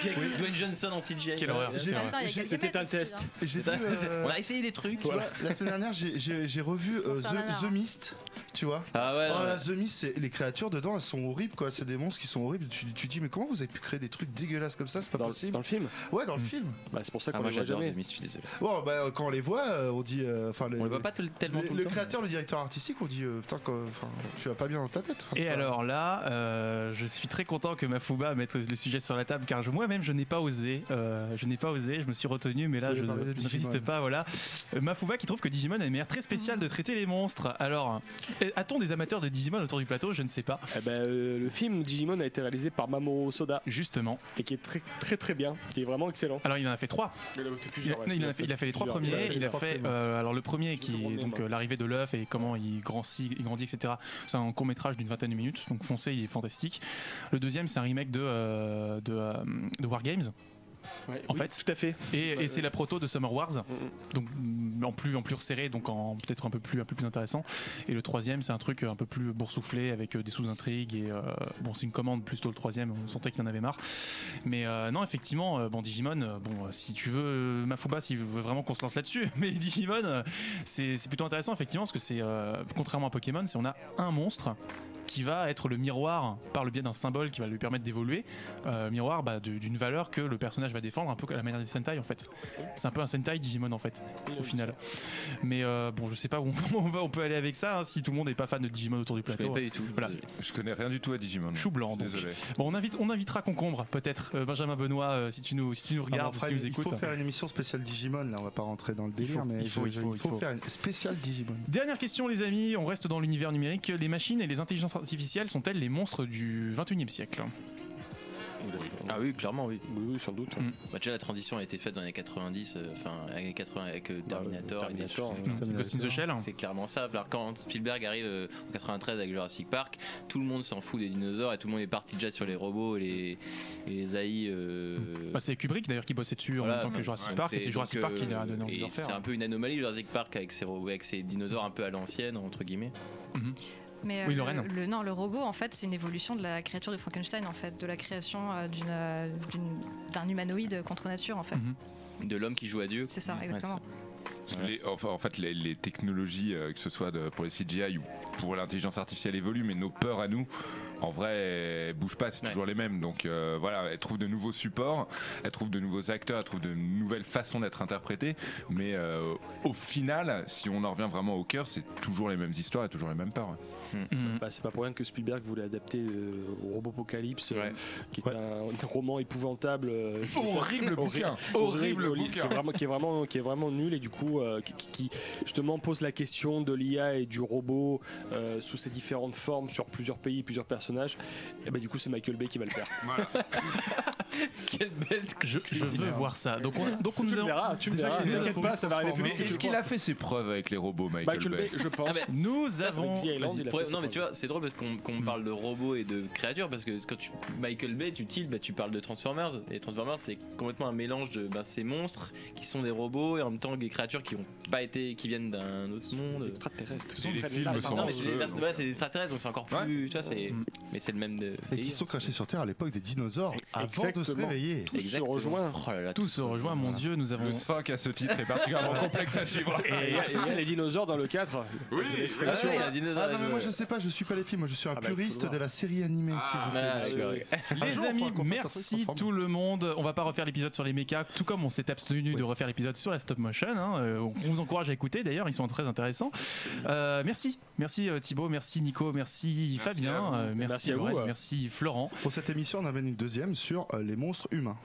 Dwayne Johnson en CGI. Quelle horreur. c'était un test. hein. Euh, On a essayé des trucs. la semaine dernière, j'ai- revu euh. The Mist, tu vois. Ah ouais, Oh The Mist, c'est- les créatures dedans, elles sont horribles, quoi. C'est des monstres qui sont horribles. Tu, dis, mais comment vous avez pu créer des trucs dégueulasses comme ça? C'est pas Dans, le- possible. dans le film Ouais, dans le film. bah, C'est pour ça Ah, qu'on moi les voit j'adore jamais. The Mist, je suis désolé. Bon, bah, quand on les voit, euh, on dit. euh, On le voit pas tellement Le, tout le le temps. créateur, le directeur artistique, on dit, euh, putain, tu vas pas bien dans ta tête. Et pas- alors là, euh, je suis très content que Mafuba mette le sujet sur la table car moi-même je n'ai pas osé. je n'ai pas osé, je me suis retenu, mais là je, ne résiste Digimon. pas. Voilà. Mafuba qui trouve que Digimon a une manière très spéciale de traiter les monstres. Alors, a-t-on des amateurs de Digimon autour du plateau Je ne sais pas. Eh ben, euh, le film Digimon a été réalisé par Mamoru Soda Justement. et qui est très très très bien, qui est vraiment excellent. Alors il en a fait trois. Il a fait Il a, plusieurs. il en a fait, il a fait les trois premiers. fait Il a fait euh, alors le premier qui est donc euh, l'arrivée de l'œuf et comment il grandit, il grandit, etc. C'est un court métrage d'une vingtaine de minutes. Donc foncez, il est fantastique. Le deuxième c'est un remake de euh, de, euh, de War Games. Ouais, en oui, fait. tout à fait. Et, et c'est la proto de Summer Wars, Mm, mm. donc mm, en plus en plus resserré, donc en peut-être un peu plus un peu plus intéressant. Et le troisième, c'est un truc un peu plus boursouflé avec euh, des sous-intrigues et euh, bon, c'est une commande plutôt le troisième. On sentait qu'il en avait marre. Mais euh, non, effectivement, euh, bon Digimon, bon si tu veux Mafuba, si tu veux vraiment qu'on se lance là-dessus, mais Digimon, c'est c'est plutôt intéressant effectivement parce que c'est euh, contrairement à Pokémon, c'est on a un monstre qui va être le miroir par le biais d'un symbole qui va lui permettre d'évoluer, euh, miroir bah, d'une valeur que le personnage va défendre, un peu à la manière des Sentai en fait. C'est un peu un Sentai Digimon en fait, au final. Mais euh, bon, je sais pas où on, va, on peut aller avec ça hein, si tout le monde n'est pas fan de Digimon autour du Je connais plateau. pas du tout. Voilà. désolé. Je connais rien du tout à Digimon. Chou blanc. donc. Désolé. Bon, on, invite, on invitera Concombre peut-être, euh, Benjamin Benoît, euh, si tu nous, si tu nous Ah, regardes, si tu nous il faut écoutes. faire une émission spéciale Digimon, là on va pas rentrer dans le délire, faut, mais il faut, il faut, il faut. faire une spéciale Digimon. Dernière question, les amis. On reste dans l'univers numérique. Les machines et les intelligences artificielles sont-elles les monstres du 21e siècle? Ah oui, clairement, oui. Oui, oui, sans doute. Mm. Bah, déjà, la transition a été faite dans les années 90, euh, enfin, années 80 avec euh, Terminator. et des Terminator. Mm, Ghost in the Shell C'est clairement ça. Alors, quand Spielberg arrive euh, en 93 avec Jurassic Park, tout le monde s'en fout des dinosaures et tout le monde est parti déjà sur les robots et les, et les AI. euh, Bah, C'est Kubrick d'ailleurs qui bossait dessus voilà, en même temps que Jurassic Park et c'est Jurassic Park qui l'a euh, donné envie de et faire. C'est un peu une anomalie Jurassic Park avec ses, robots- avec ses dinosaures un peu à l'ancienne, entre guillemets. Mais euh, Oui, le- Lorraine. le, non, le robot, en fait, c'est une évolution de la créature de Frankenstein, en fait, de la création euh, euh, d'un humanoïde contre nature, en fait. Mhm. De l'homme qui joue à Dieu. C'est ça, Ouais, exactement. Les- enfin, en fait, les, les technologies, euh, que ce soit de- pour les CGI ou pour l'intelligence artificielle, évoluent, mais nos peurs à nous, en vrai, elles bougent pas, c'est Ouais. toujours les mêmes. Donc euh, voilà, elles trouvent de nouveaux supports, elles trouvent de nouveaux acteurs, elles trouvent de nouvelles façons d'être interprétées. Mais euh, au final, si on en revient vraiment au cœur, c'est toujours les mêmes histoires et toujours les mêmes peurs. Mhm. Bah, c'est pas pour rien que Spielberg voulait adapter euh, au Robopocalypse, euh, Ouais. qui est Ouais. un, un roman épouvantable. euh, Horrible bouquin Horrible qui est bouquin vraiment, qui est vraiment, qui est vraiment nul et du coup euh, qui, qui- justement pose la question de l'IA et du robot euh, sous ses différentes formes sur plusieurs pays, plusieurs Et bah du coup c'est Michael Bay qui va le faire. Quelle belle. Je, je veux voir ça. Donc on, donc on nous le verras, tu le Déjà, verras. T'inquiète pas, ça va arriver plus Mais vite est-ce qu'il a fait ses preuves avec les robots, Michael, Michael Bay, je pense. Ah, Nous avons. The Island, non mais tu vois c'est drôle parce qu'on qu'on parle de robots et de créatures parce que quand tu Michael Bay tu tildes bah, tu parles de Transformers et Transformers c'est complètement un mélange de bah, ces monstres qui sont des robots et en même temps des créatures qui ont pas été qui viennent d'un autre monde C'est extraterrestre. Et les films sont c'est des, extraterrestres donc c'est encore plus tu vois c'est Mm. Mais c'est le même de, Et qui sont crachés sur Terre à l'époque des dinosaures avant de se réveiller. Tous se rejoignent. Oh là là, Tout se rejoint, mon Dieu, nous avons. Le 5 à ce titre est particulièrement complexe à suivre. Et il y a- y les dinosaures dans le 4. Oui. Ah, Ah, ouais, y a dinosaure ah non mais moi tout, je sais pas, je suis pas les films, moi je suis un Ah bah, puriste de la série animée. s'il vous plaît. Ah, oui. ok. Les jour, amis, merci tout le monde. On va pas refaire l'épisode sur les mechas, tout comme on s'est abstenu de refaire l'épisode sur la stop motion. hein. Euh, on vous encourage à écouter, d'ailleurs, ils sont très intéressants. Euh, merci, merci euh, Thibaut, merci Nico, merci, Fabien, à vous. euh, merci, Merci à vous, Lorraine, ouais. merci Florent. Pour cette émission, on amène une deuxième sur euh, les monstres humains.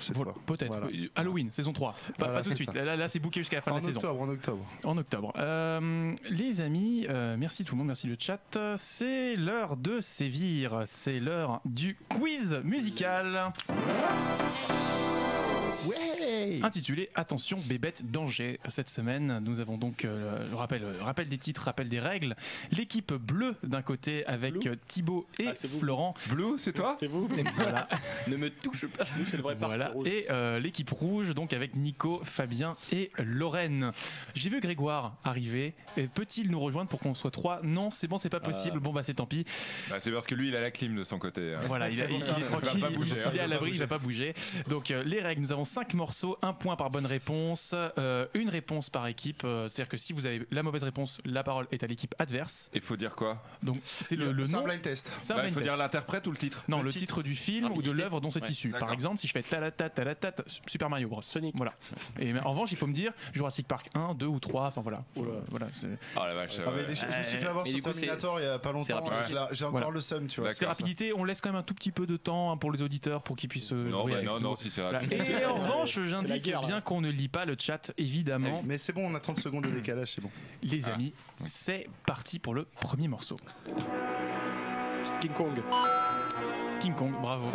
Peut-être. Voilà. Halloween, saison 3. Pas, Voilà, pas tout de suite. ça. Là, là, c'est booké jusqu'à la fin En de la saison. octobre, en octobre. En octobre. Euh, les amis, euh, merci tout le monde, merci le chat. C'est l'heure de sévir, c'est l'heure du quiz musical Ouais intitulé Attention bébête danger. Cette semaine, nous avons donc euh, le rappel, euh, rappel des titres, rappel des règles. L'équipe bleue d'un côté avec Blue euh, Thibaut et Ah. Florent. Blue, c'est toi C'est vous Voilà. ne me touche pas Nous, c'est le vrai parti Voilà. rouge. Et euh, l'équipe rouge, donc avec Nico, Fabien et Lorraine. J'ai vu Grégoire arriver. Peut-il nous rejoindre pour qu'on soit trois? Non, c'est bon, c'est pas possible. Bon, bah c'est tant pis. Bah, C'est parce que lui, il a la clim de son côté. hein. Voilà, il, a- il- il est tranquille, Il bouger, il, il est à l'abri, il va pas bouger. Donc euh, les règles, nous avons cinq morceaux, un point par bonne réponse, euh, une réponse par équipe. Euh, C'est-à-dire que si vous avez la mauvaise réponse, la parole est à l'équipe adverse. Il faut dire quoi? Donc c'est le, le C'est un nom. blind test. C'est un Bah, Il blind faut test. dire l'interprète ou le titre Non, le le titre. titre du film ou de Rapidité. l'œuvre dont c'est Ouais, issu. Par d'accord. exemple, si je fais talata talatat Super Mario Bros. Sonic. Voilà. Et mais en revanche, il faut me dire Jurassic Park 1, 2 ou 3. Enfin voilà. Voilà. c'est- Oh la vache. Ah, mais ouais. les- je me suis fait avoir Mais sur du coup, c'est- Terminator il y a pas c'est longtemps. rapide. et je la- J'ai encore Voilà. le seum, tu vois. D'accord. C'est rapidité. On laisse quand même un tout petit peu de temps hein, pour les auditeurs pour qu'ils puissent euh, Non, jouer bah, avec non, nous. non, si c'est Voilà. rapide. Et en revanche, j'indique guerre, bien qu'on ne lit pas le chat, évidemment. Mais c'est bon, on a 30 secondes de décalage, c'est bon. Les Ah. amis, c'est parti pour le premier morceau. King Kong. King Kong, bravo.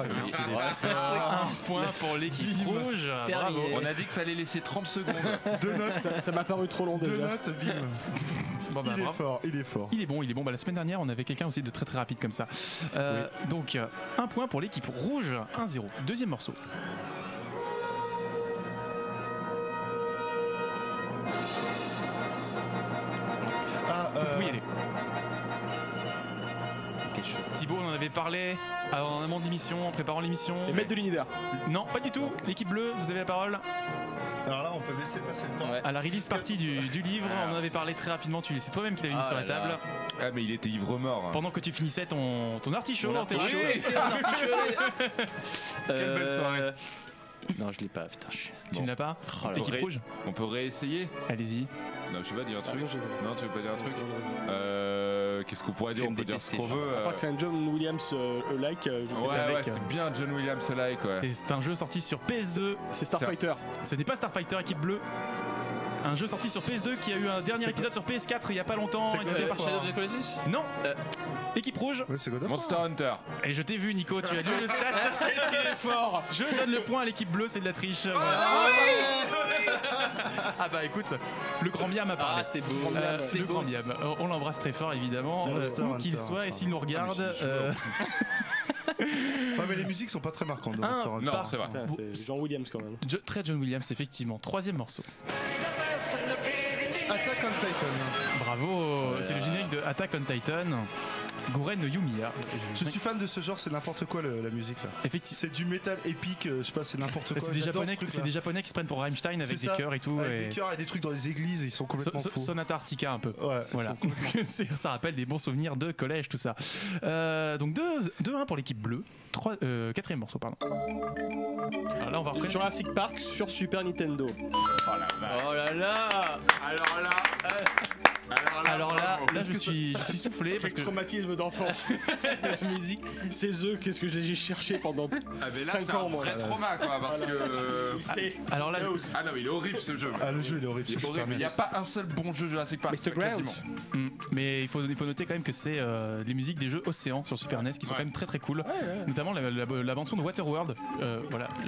Ah. Un point pour l'équipe rouge. Bravo. On a dit qu'il fallait laisser 30 secondes. Deux notes, Ça m'a paru trop long deux déjà. notes, bim. Bon, bah, Il est fort, il est fort. Il est bon, il est bon. Bah, la semaine dernière, on avait quelqu'un aussi de très très rapide comme ça. Euh, Donc, euh, un point pour l'équipe rouge, 1-0. Deuxième morceau. Ah, Vous euh, pouvez y aller. quelque chose Thibaut, on en avait parlé en amont de l'émission, en préparant l'émission. Les maîtres de l'univers. Non, pas du tout. L'équipe bleue, vous avez la parole. Alors là, on peut laisser passer le temps. Ouais. À la release partie du, du livre, on en avait parlé très rapidement. Tu, c'est toi-même qui l'avais mis Ah sur la là. table Ah, mais il était ivre mort. pendant que tu finissais ton, ton artichaut. Artichaut. Quelle belle soirée. Non, je l'ai pas, putain. je Tu Bon. ne l'as pas Oh L'équipe rouge On peut réessayer Allez-y. Non, je sais pas dire un truc. moi, je- Non, tu veux pas dire un truc Euh, Qu'est-ce qu'on pourrait dire vais On peut dire ce qu'on veut. À euh, part que c'est un John Williams euh, like, euh, je Ouais, avec, ouais, euh, c'est bien John Williams like, ouais. C'est c'est un jeu sorti sur PS2. C'est Starfighter. Ce n'est pas Starfighter équipe bleue. Un jeu sorti sur PS2 qui a eu un dernier épisode sur PS4 il y a pas longtemps. C'est édité God par. Shadow of the Colossus Non Euh. Équipe rouge. C'est. Monster Hunter. Et je t'ai vu Nico, tu as dû le chat. Qu'est-ce qu'il est fort Je donne le point à l'équipe bleue, c'est de la triche. Voilà. Ah bah écoute, le grand Miam a parlé. Ah, c'est beau. Euh, C'est le beau. grand Miam, Euh, on l'embrasse très fort évidemment, euh, où qu'il soit et s'il nous regarde. Ah, euh, Ouais, mais les musiques sont pas très marquantes dans Un Monster Hunter. Non, c'est vrai. Putain, C'est John Williams quand même. Très John Williams effectivement. Troisième morceau. Bravo, c'est le générique de Attack on Titan. Guren no Yumiya. Je suis fan de ce genre, c'est n'importe quoi le- la musique là. Effectivement. C'est du métal épique, euh, je sais pas, c'est n'importe quoi. C'est des, J'adore japonais, c'est des japonais qui se prennent pour Rammstein avec C'est des ça, chœurs et tout. Avec et- des chœurs et des trucs dans les églises, ils sont So- complètement so- fous. Sonata Arctica un peu. Ouais, Voilà, sont- C'est- ça rappelle des bons souvenirs de collège, tout ça. Euh, donc 2-1 pour l'équipe bleue. Trois- euh, quatrième morceau, pardon. Alors là, on va reconnaître. Jurassic Park sur Super Nintendo. Oh là là Alors là. Alors là, là je, suis, je suis soufflé parce Quel que traumatisme d'enfance. La musique. Ces œufs, qu'est-ce que je les ai cherchés pendant Ah, mais là, 5 c'est ans, un moi. vrai trauma, quoi, parce que. Il sait. alors là, Ah non, mais il est horrible ce jeu. Ah, le jeu il est horrible. Il est horrible. Il n'y a pas un seul bon jeu Jurassic Park. Mr. Ground. Hmm. mais il faut, il faut noter quand même que c'est euh, les musiques des jeux Océan sur Super NES qui sont Ouais. quand même très très cool. Notamment la, la, la bande son de Waterworld. Euh, voilà.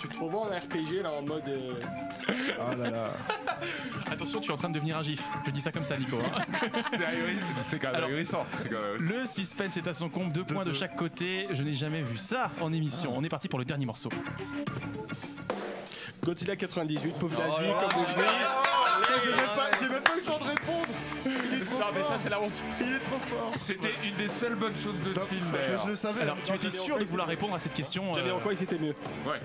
Tu te revois en RPG là en mode. euh, Ah là là. Attention, tu es en train de devenir un gif. Je dis ça comme ça, Nico. hein. C'est quand même Alors- quand même- Le suspense est à son compte, deux points de chaque côté. Je n'ai jamais vu ça en émission. On est parti pour le dernier morceau. Godzilla 98, pauvre Oh comme vous pas- j'ai même pas eu le temps de répondre. Il trop Non, mais ça, c'est la honte. Il est trop fort. C'était une des seules bonnes choses de ce film d'ailleurs. je le savais. Alors, tu Non, étais sûr de vouloir répondre à cette question Johnny euh, Rockway, c'était mieux. Ouais.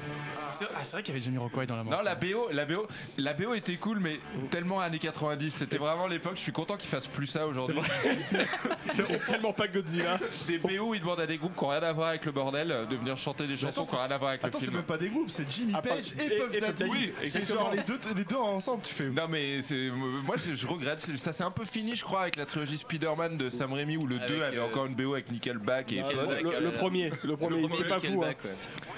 C'est ah, c'est vrai qu'il y avait Jamie Rockway dans la bande Non, la BO, la BO, la BO était cool, mais tellement années 90. C'était vraiment l'époque. Je suis content qu'ils fassent plus ça aujourd'hui. C'est tellement pas Godzilla. Des BO où ils demandent à des groupes qui n'ont rien à voir avec le bordel euh, de venir chanter des chansons attends, qui n'ont rien à voir avec Attends, le c'est film. même pas des groupes, c'est Jimmy Ah, Page et- et Puff et Puff Daddy. Daddy. c'est exactement. genre les deux, les deux ensemble, tu fais. Non mais c'est moi je, je regrette C'est- ça c'est un peu fini je crois avec la trilogie Spider-Man de Sam Raimi où le Avec, 2 avait euh, encore une BO avec Nickelback et, Ah, Nickelback, le, le- le euh, premier, le premier, c'était pas fou. Hein.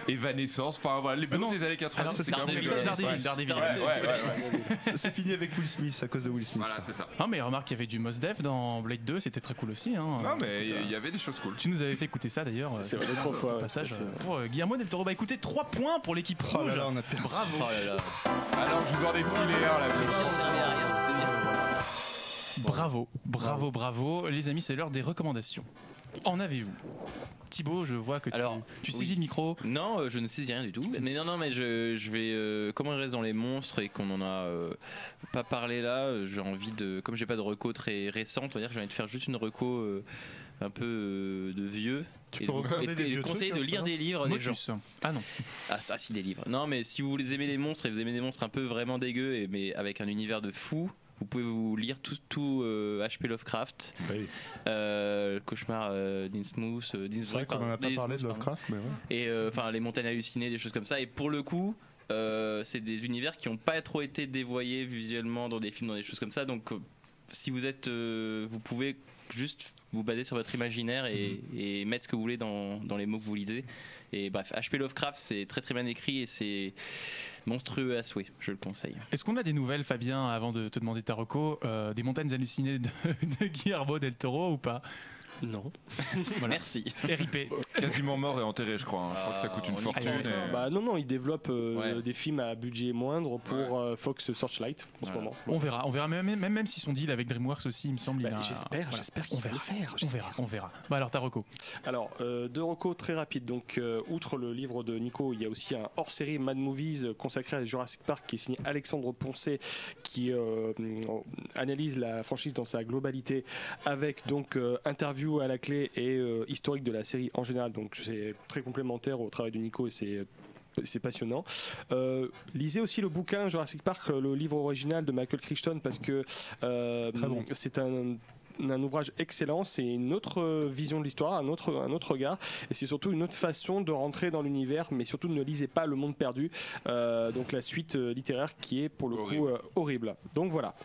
Evanescence enfin voilà les BO Ah non. des années 90 Alors, c'est quand même. C'est fini avec Will Smith à cause de Will Smith. Voilà c'est ça Ah, mais remarque qu'il y avait du Mos Def dans Blade 2, c'était très cool aussi. Hein. Non mais il y avait des choses cool Tu nous avais fait écouter ça d'ailleurs. euh, C'est vrai, trois fois. passage euh, pour euh, Guillermo del Toro. Bah écoutez, 3 points pour l'équipe Oh rouge. Bravo. Oh alors je vous en ai filé un là Bravo, bravo, bravo. Les amis, c'est l'heure des recommandations. En avez-vous? Thibaut, je vois que tu, Alors, tu oui. saisis le micro. Non, euh, je ne sais rien du tout. Mais non, non, mais je, je vais. euh, comme on reste dans les monstres et qu'on en a euh, pas parlé là, euh, j'ai envie de. Comme j'ai pas de reco très récente, on va dire que j'ai envie de faire juste une reco un peu de vieux. Tu et peux de, recommander et- des et vieux conseiller trucs, de hein, lire des livres des gens. Motus. Ah non. Ah, ça, si, des livres. Non, mais si vous aimez les monstres et vous aimez des monstres un peu vraiment dégueux, et, mais avec un univers de fou, vous pouvez vous lire tout, tout euh, H.P. Lovecraft, oui. euh, le cauchemar euh, d'Innsmouth, C'est vrai qu'on en a pas parlé de. Lovecraft, mais ouais. et euh, enfin les montagnes hallucinées, des choses comme ça. Et pour le coup, euh, c'est des univers qui n'ont pas trop été dévoyés visuellement dans des films, dans des choses comme ça. Donc, euh, si vous êtes, vous pouvez juste vous baser sur votre imaginaire et, et mettre ce que vous voulez dans, dans les mots que vous lisez. Et bref, H.P. Lovecraft, c'est très très bien écrit et c'est monstrueux à souhait. Je le conseille. Est-ce qu'on a des nouvelles, Fabien, avant de te demander ta reco, euh, des montagnes hallucinées de, de Guillermo del Toro ou pas? Non. Merci. RIP. quasiment mort et enterré je crois hein. je crois que ça coûte une Ah, fortune et- Bah non, non, il développe euh, Ouais. des films à budget moindre pour euh, Fox Searchlight en ce Voilà. moment. On verra, on verra. Même, même, même si son deal avec DreamWorks aussi, il me semble. Bah, il a- j'espère, voilà. j'espère On qu'il va verra. le faire. On verra, on verra. Bah alors ta reco. Alors, euh, deux recos très rapides. Donc, euh, outre le livre de Nico, il y a aussi un hors-série Mad Movies euh, consacré à Jurassic Park qui est signé Alexandre Poncet, qui euh, analyse la franchise dans sa globalité avec donc euh, interview à la clé et euh, historique de la série en général. Donc, c'est très complémentaire au travail de Nico et c'est c'est passionnant. Euh, lisez aussi le bouquin Jurassic Park, le livre original de Michael Crichton, parce que euh, bon. c'est un un ouvrage excellent, c'est une autre vision de l'histoire, un autre, un autre regard, et c'est surtout une autre façon de rentrer dans l'univers, mais surtout ne lisez pas Le Monde Perdu, euh, donc la suite littéraire qui est pour le coup euh, horrible. Donc voilà.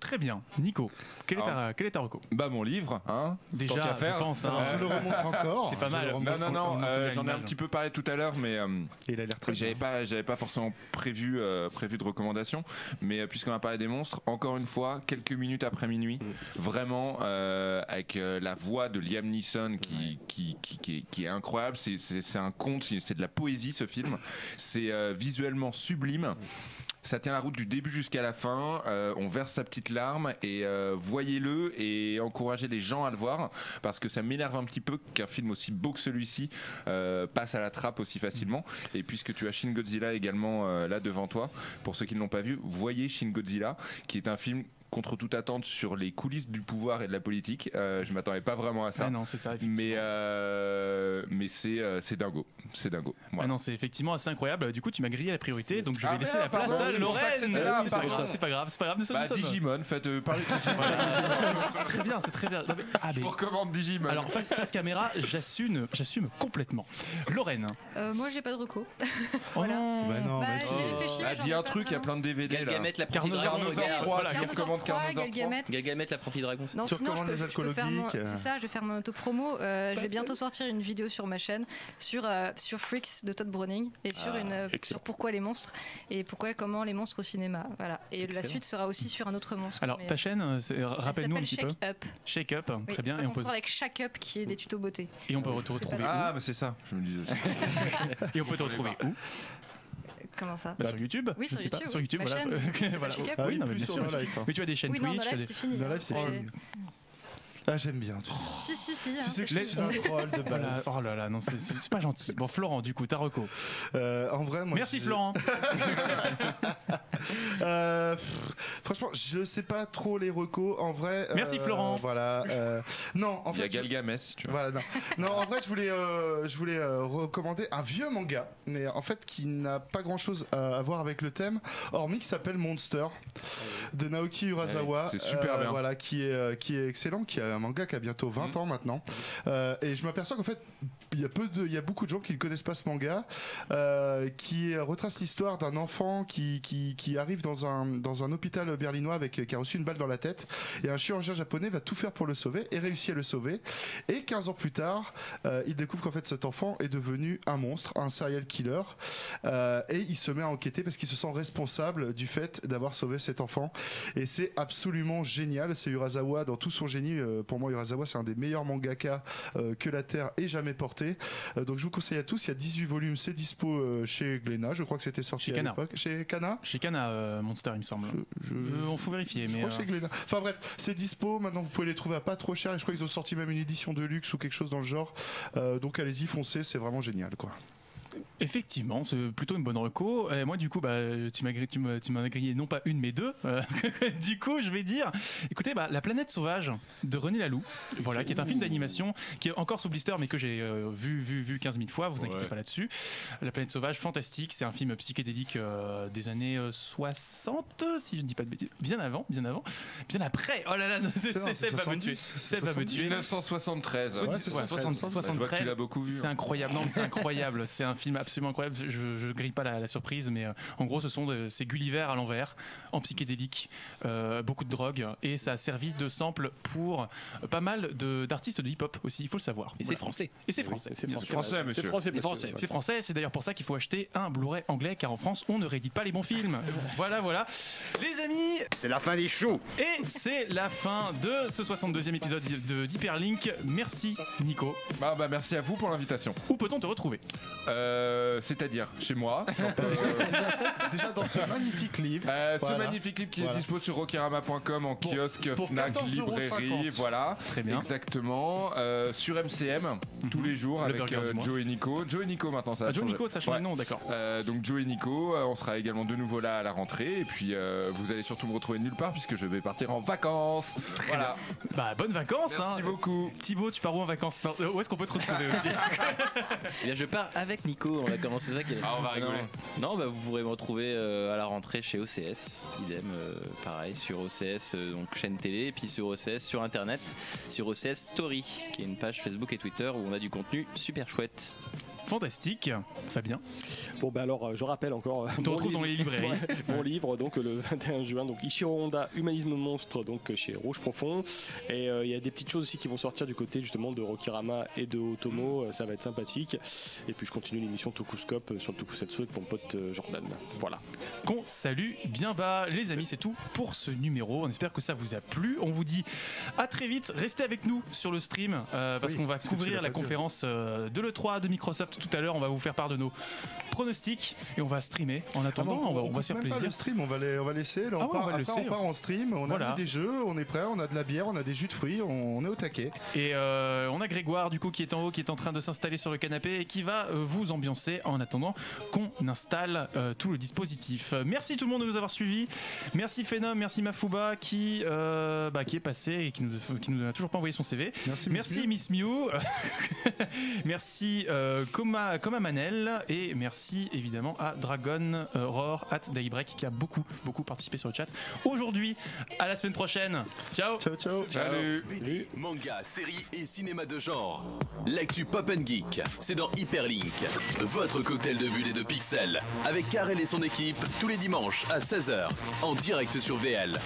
Très bien. Nico, quel est ta, quel est ta reco? Bah mon livre, hein. Déjà, qu'à je faire. pense, hein. Alors, je le remontre encore. C'est pas Je mal. le Non, non, non, euh, j'en ai un petit peu parlé tout à l'heure, mais euh, il a l'air très j'avais bien. pas, j'avais pas forcément prévu, euh, prévu de recommandations, mais euh, puisqu'on a parlé des monstres, encore une fois, quelques minutes après minuit, vraiment euh, avec euh, la voix de Liam Neeson qui, qui, qui, qui est, qui est incroyable, c'est, c'est, c'est un conte, c'est c'est de la poésie ce film, c'est euh, visuellement sublime. Ça tient la route du début jusqu'à la fin. Euh, on verse sa petite larme et euh, voyez-le et encouragez les gens à le voir parce que ça m'énerve un petit peu qu'un film aussi beau que celui-ci euh, passe à la trappe aussi facilement. Et puisque tu as Shin Godzilla également là devant toi, pour ceux qui ne l'ont pas vu, voyez Shin Godzilla, qui est un film contre toute attente sur les coulisses du pouvoir et de la politique. Euh, je m'attendais pas vraiment à ça. Ah non, c'est ça, effectivement. mais euh, mais c'est euh, c'est dingo, c'est dingo. Ah non, c'est effectivement assez incroyable. Du coup, tu m'as grillé la priorité, donc je vais Ah laisser merde, la place pardon, à Lorraine. C'est pas grave, c'est pas grave, c'est pas grave. Nous sommes, Bah, nous sommes- Digimon, faites euh, parler de Voilà. C'est- très bien, c'est très bien. Non, mais- ah, Je vous recommande Digimon. Alors face, face caméra, j'assume, j'assume complètement. Lorraine. Euh, moi, j'ai pas de reco. Oh Voilà. non. Bah non, Bah, bah si. Ah, j'en dis un truc, il y a plein de DVD là. Carnosaur regarde. 3, là, qui recommande 3, Carnosaur 3. Galgamètre. Galgamètre l'apprenti dragon. Non, Tu sinon je peux, les je peux faire mon, euh. c'est ça, je vais faire mon auto-promo. Euh, je vais bientôt sortir une vidéo sur ma chaîne sur, euh, sur Freaks de Todd Browning et sur, Ah, une, sur pourquoi les monstres et pourquoi comment les monstres au cinéma. Voilà. Et la suite sera aussi sur un autre monstre. Alors mais- ta chaîne, rappelle-nous un petit peu. Shake Up. Shake Up, Oui, très bien. Et on peut avec Shake Up qui est des tutos beauté. et on peut te retrouver Ah, bah c'est ça, je me disais Et on peut te retrouver où? Comment ça Bah, Sur YouTube. Oui, sur sais pas, YouTube, Sur. YouTube, Ma voilà. chaîne, Voilà. Ah Oui, non, mais plus bien sur live, hein. Mais tu as des chaînes Oui, non, dans Twitch. live, c'est fini. Dans hein. live, c'est C'est- fini. Ah, j'aime bien. Tu, Si, si, si. hein, tu sais que je suis un troll de Oh là, base. oh là là, non, c'est- pas gentil. Bon, Florent, du coup, ta reco. Euh, en vrai, moi. Merci Florent. Euh, pff, franchement, je sais pas trop les recos. En vrai. Merci, euh, Florent. Voilà. euh, non, en Il y a fait. Galgamès, tu vois. Voilà, non. non, en vrai, je voulais, euh, je voulais euh, recommander un vieux manga, mais en fait qui n'a pas grand chose à, voir avec le thème, hormis qui s'appelle Monster de Naoki Urasawa. Ouais, c'est super bien. Voilà, qui est, euh, qui est excellent, qui a un manga qui a bientôt 20 Mhm. ans maintenant. Euh, et je m'aperçois qu'en fait, il y a beaucoup de gens qui ne connaissent pas ce manga, euh, qui retrace l'histoire d'un enfant qui, arrive dans un, hôpital berlinois avec, qui a reçu une balle dans la tête, et un chirurgien japonais va tout faire pour le sauver et réussit à le sauver. Et 15 ans plus tard, euh, il découvre qu'en fait cet enfant est devenu un monstre, un serial killer, euh, et il se met à enquêter parce qu'il se sent responsable du fait d'avoir sauvé cet enfant. Et c'est absolument génial. C'est Urasawa dans tout son génie. Pour moi, Urasawa, c'est un des meilleurs mangaka que la Terre ait jamais porté. Euh, donc je vous conseille à tous. Il y a 18 volumes, c'est dispo euh, chez Glénat. Je crois que c'était sorti Chez à l'époque. Chez Kana. Chez Cana euh, Monster, il me semble. Je- je- on faut vérifier, je mais. crois chez Glénat. Enfin bref, c'est dispo. Maintenant, vous pouvez les trouver à pas trop cher. Et je crois qu'ils ont sorti même une édition de luxe ou quelque chose dans le genre. Donc allez-y, foncez. C'est vraiment génial, quoi. Effectivement, c'est plutôt une bonne reco. Et moi, du coup, bah, tu m'as grillé- non pas une, mais deux. Euh, du coup, je vais dire, écoutez, bah, La planète sauvage de René Laloux, voilà, qui est un film d'animation qui est encore sous blister, mais que j'ai euh, vu, vu, vu 15 000 fois. Vous inquiétez Ouais. pas là-dessus. La planète sauvage, fantastique. C'est un film psychédélique euh, des années euh, 60, si je ne dis pas de bêtises. Bien avant, bien avant, bien après. Oh là là, c'est va me 70, tuer. c'est me 70. tuer. 1973. Ouais, Ouais, c'est ouais, ça, 60, c'est ça. Je vois que tu 73. l'as beaucoup vu. C'est hein. incroyable, non, mais c'est incroyable. C'est un film absolument incroyable. Je, je grille pas la, la surprise, mais euh, en gros, ce sont de- c'est Gulliver à l'envers, en psychédélique, euh, beaucoup de drogue, et ça a servi de sample pour euh, pas mal de- d'artistes de, hip-hop aussi. Il faut le savoir. Et c'est français. Et c'est français. C'est français. Français, monsieur. C'est français. C'est français. C'est français, c'est d'ailleurs pour ça qu'il faut acheter un Blu-ray anglais, car en France, on ne réédite pas les bons films. voilà, voilà. Les amis, C'est la fin des choux. et c'est la fin de ce 62e épisode de d'Hyperlink. Merci, Nico. Bah, bah, merci à vous pour l'invitation. Où peut-on te retrouver? Euh, C'est-à-dire chez moi. Euh, Déjà dans ce magnifique livre. euh, Voilà. Ce magnifique livre qui Voilà. est dispo sur rockerama.com en kiosque, pour Fnac, 14,50. librairie, voilà. Très bien. Exactement. Euh, sur MCM, tous les jours, Le avec euh. Joe et Nico. Joe et Nico maintenant, ça a Ah, Joe changé. Nico, ça change Ouais. le nom, d'accord. Euh, donc Joe et Nico, euh, on sera également de nouveau là à la rentrée et puis euh, vous allez surtout me retrouver nulle part puisque je vais partir en vacances. voilà. Bah, bonnes vacances, Merci hein. beaucoup. Thibaut, tu pars où en vacances? Euh, Où est-ce qu'on peut te retrouver aussi? Eh bien, je pars avec Nico on va commencer ça. qui est- Ah, on va rigoler. Non, bah, vous pourrez me retrouver euh, à la rentrée chez OCS. Idem, euh, pareil, sur OCS, euh, donc chaîne télé, et puis sur OCS sur internet, sur OCS Story, qui est une page Facebook et Twitter où on a du contenu super chouette. Fantastique. Fabien. Bon, bah alors, euh, je rappelle encore. euh, On te retrouve dans les librairies. Ouais, mon livre, donc le 21 juin, donc Ishiro Honda, Humanisme monstre, donc chez Rouge Profond. Et euh, il y a des petites choses aussi qui vont sortir du côté justement de Rokirama et de Otomo. Ça va être sympathique. Et puis je continue l'émission Tokuscope sur le Tokusatsu avec mon pote Jordan. Voilà. qu'on salue bien bas. Les amis, c'est tout pour ce numéro. On espère que ça vous a plu. On vous dit à très vite. Restez avec nous sur le stream euh, parce Oui, qu'on va parce couvrir la conférence euh, de l'E3 de Microsoft tout à l'heure. On va vous faire part de nos pronostics et on va streamer. En attendant, on va, on va se faire même pas plaisir. le stream, on va, les- on va laisser. Là, on Ah ouais, part, on va le après, laisser. on part en stream, on Voilà. a des jeux, on est prêt, on a de la bière, on a des jus de fruits, on, on est au taquet. Et euh, on a Grégoire du coup qui est en haut, qui est en train de s'installer sur le canapé et qui va euh, vous ambiancer en attendant qu'on installe euh, tout le dispositif. Merci tout le monde de nous avoir suivis. Merci Phenom, merci Mafuba qui, euh, bah, qui est passé et qui nous, qui nous a toujours pas envoyé son CV. Merci, Merci Miss Mew, merci euh, Koma, Koma Manel et merci évidemment à Dragon euh, Roar at Daybreak qui a beaucoup beaucoup participé sur le chat. Aujourd'hui, à la semaine prochaine. Ciao. Ciao, ciao. Salut. BD, manga, séries et cinéma de genre. L'actu Pop and Geek, c'est dans Hyperlink. Votre cocktail de bulles et de pixels. Avec Karel et son équipe, tous les dimanches à 16h, en direct sur VL.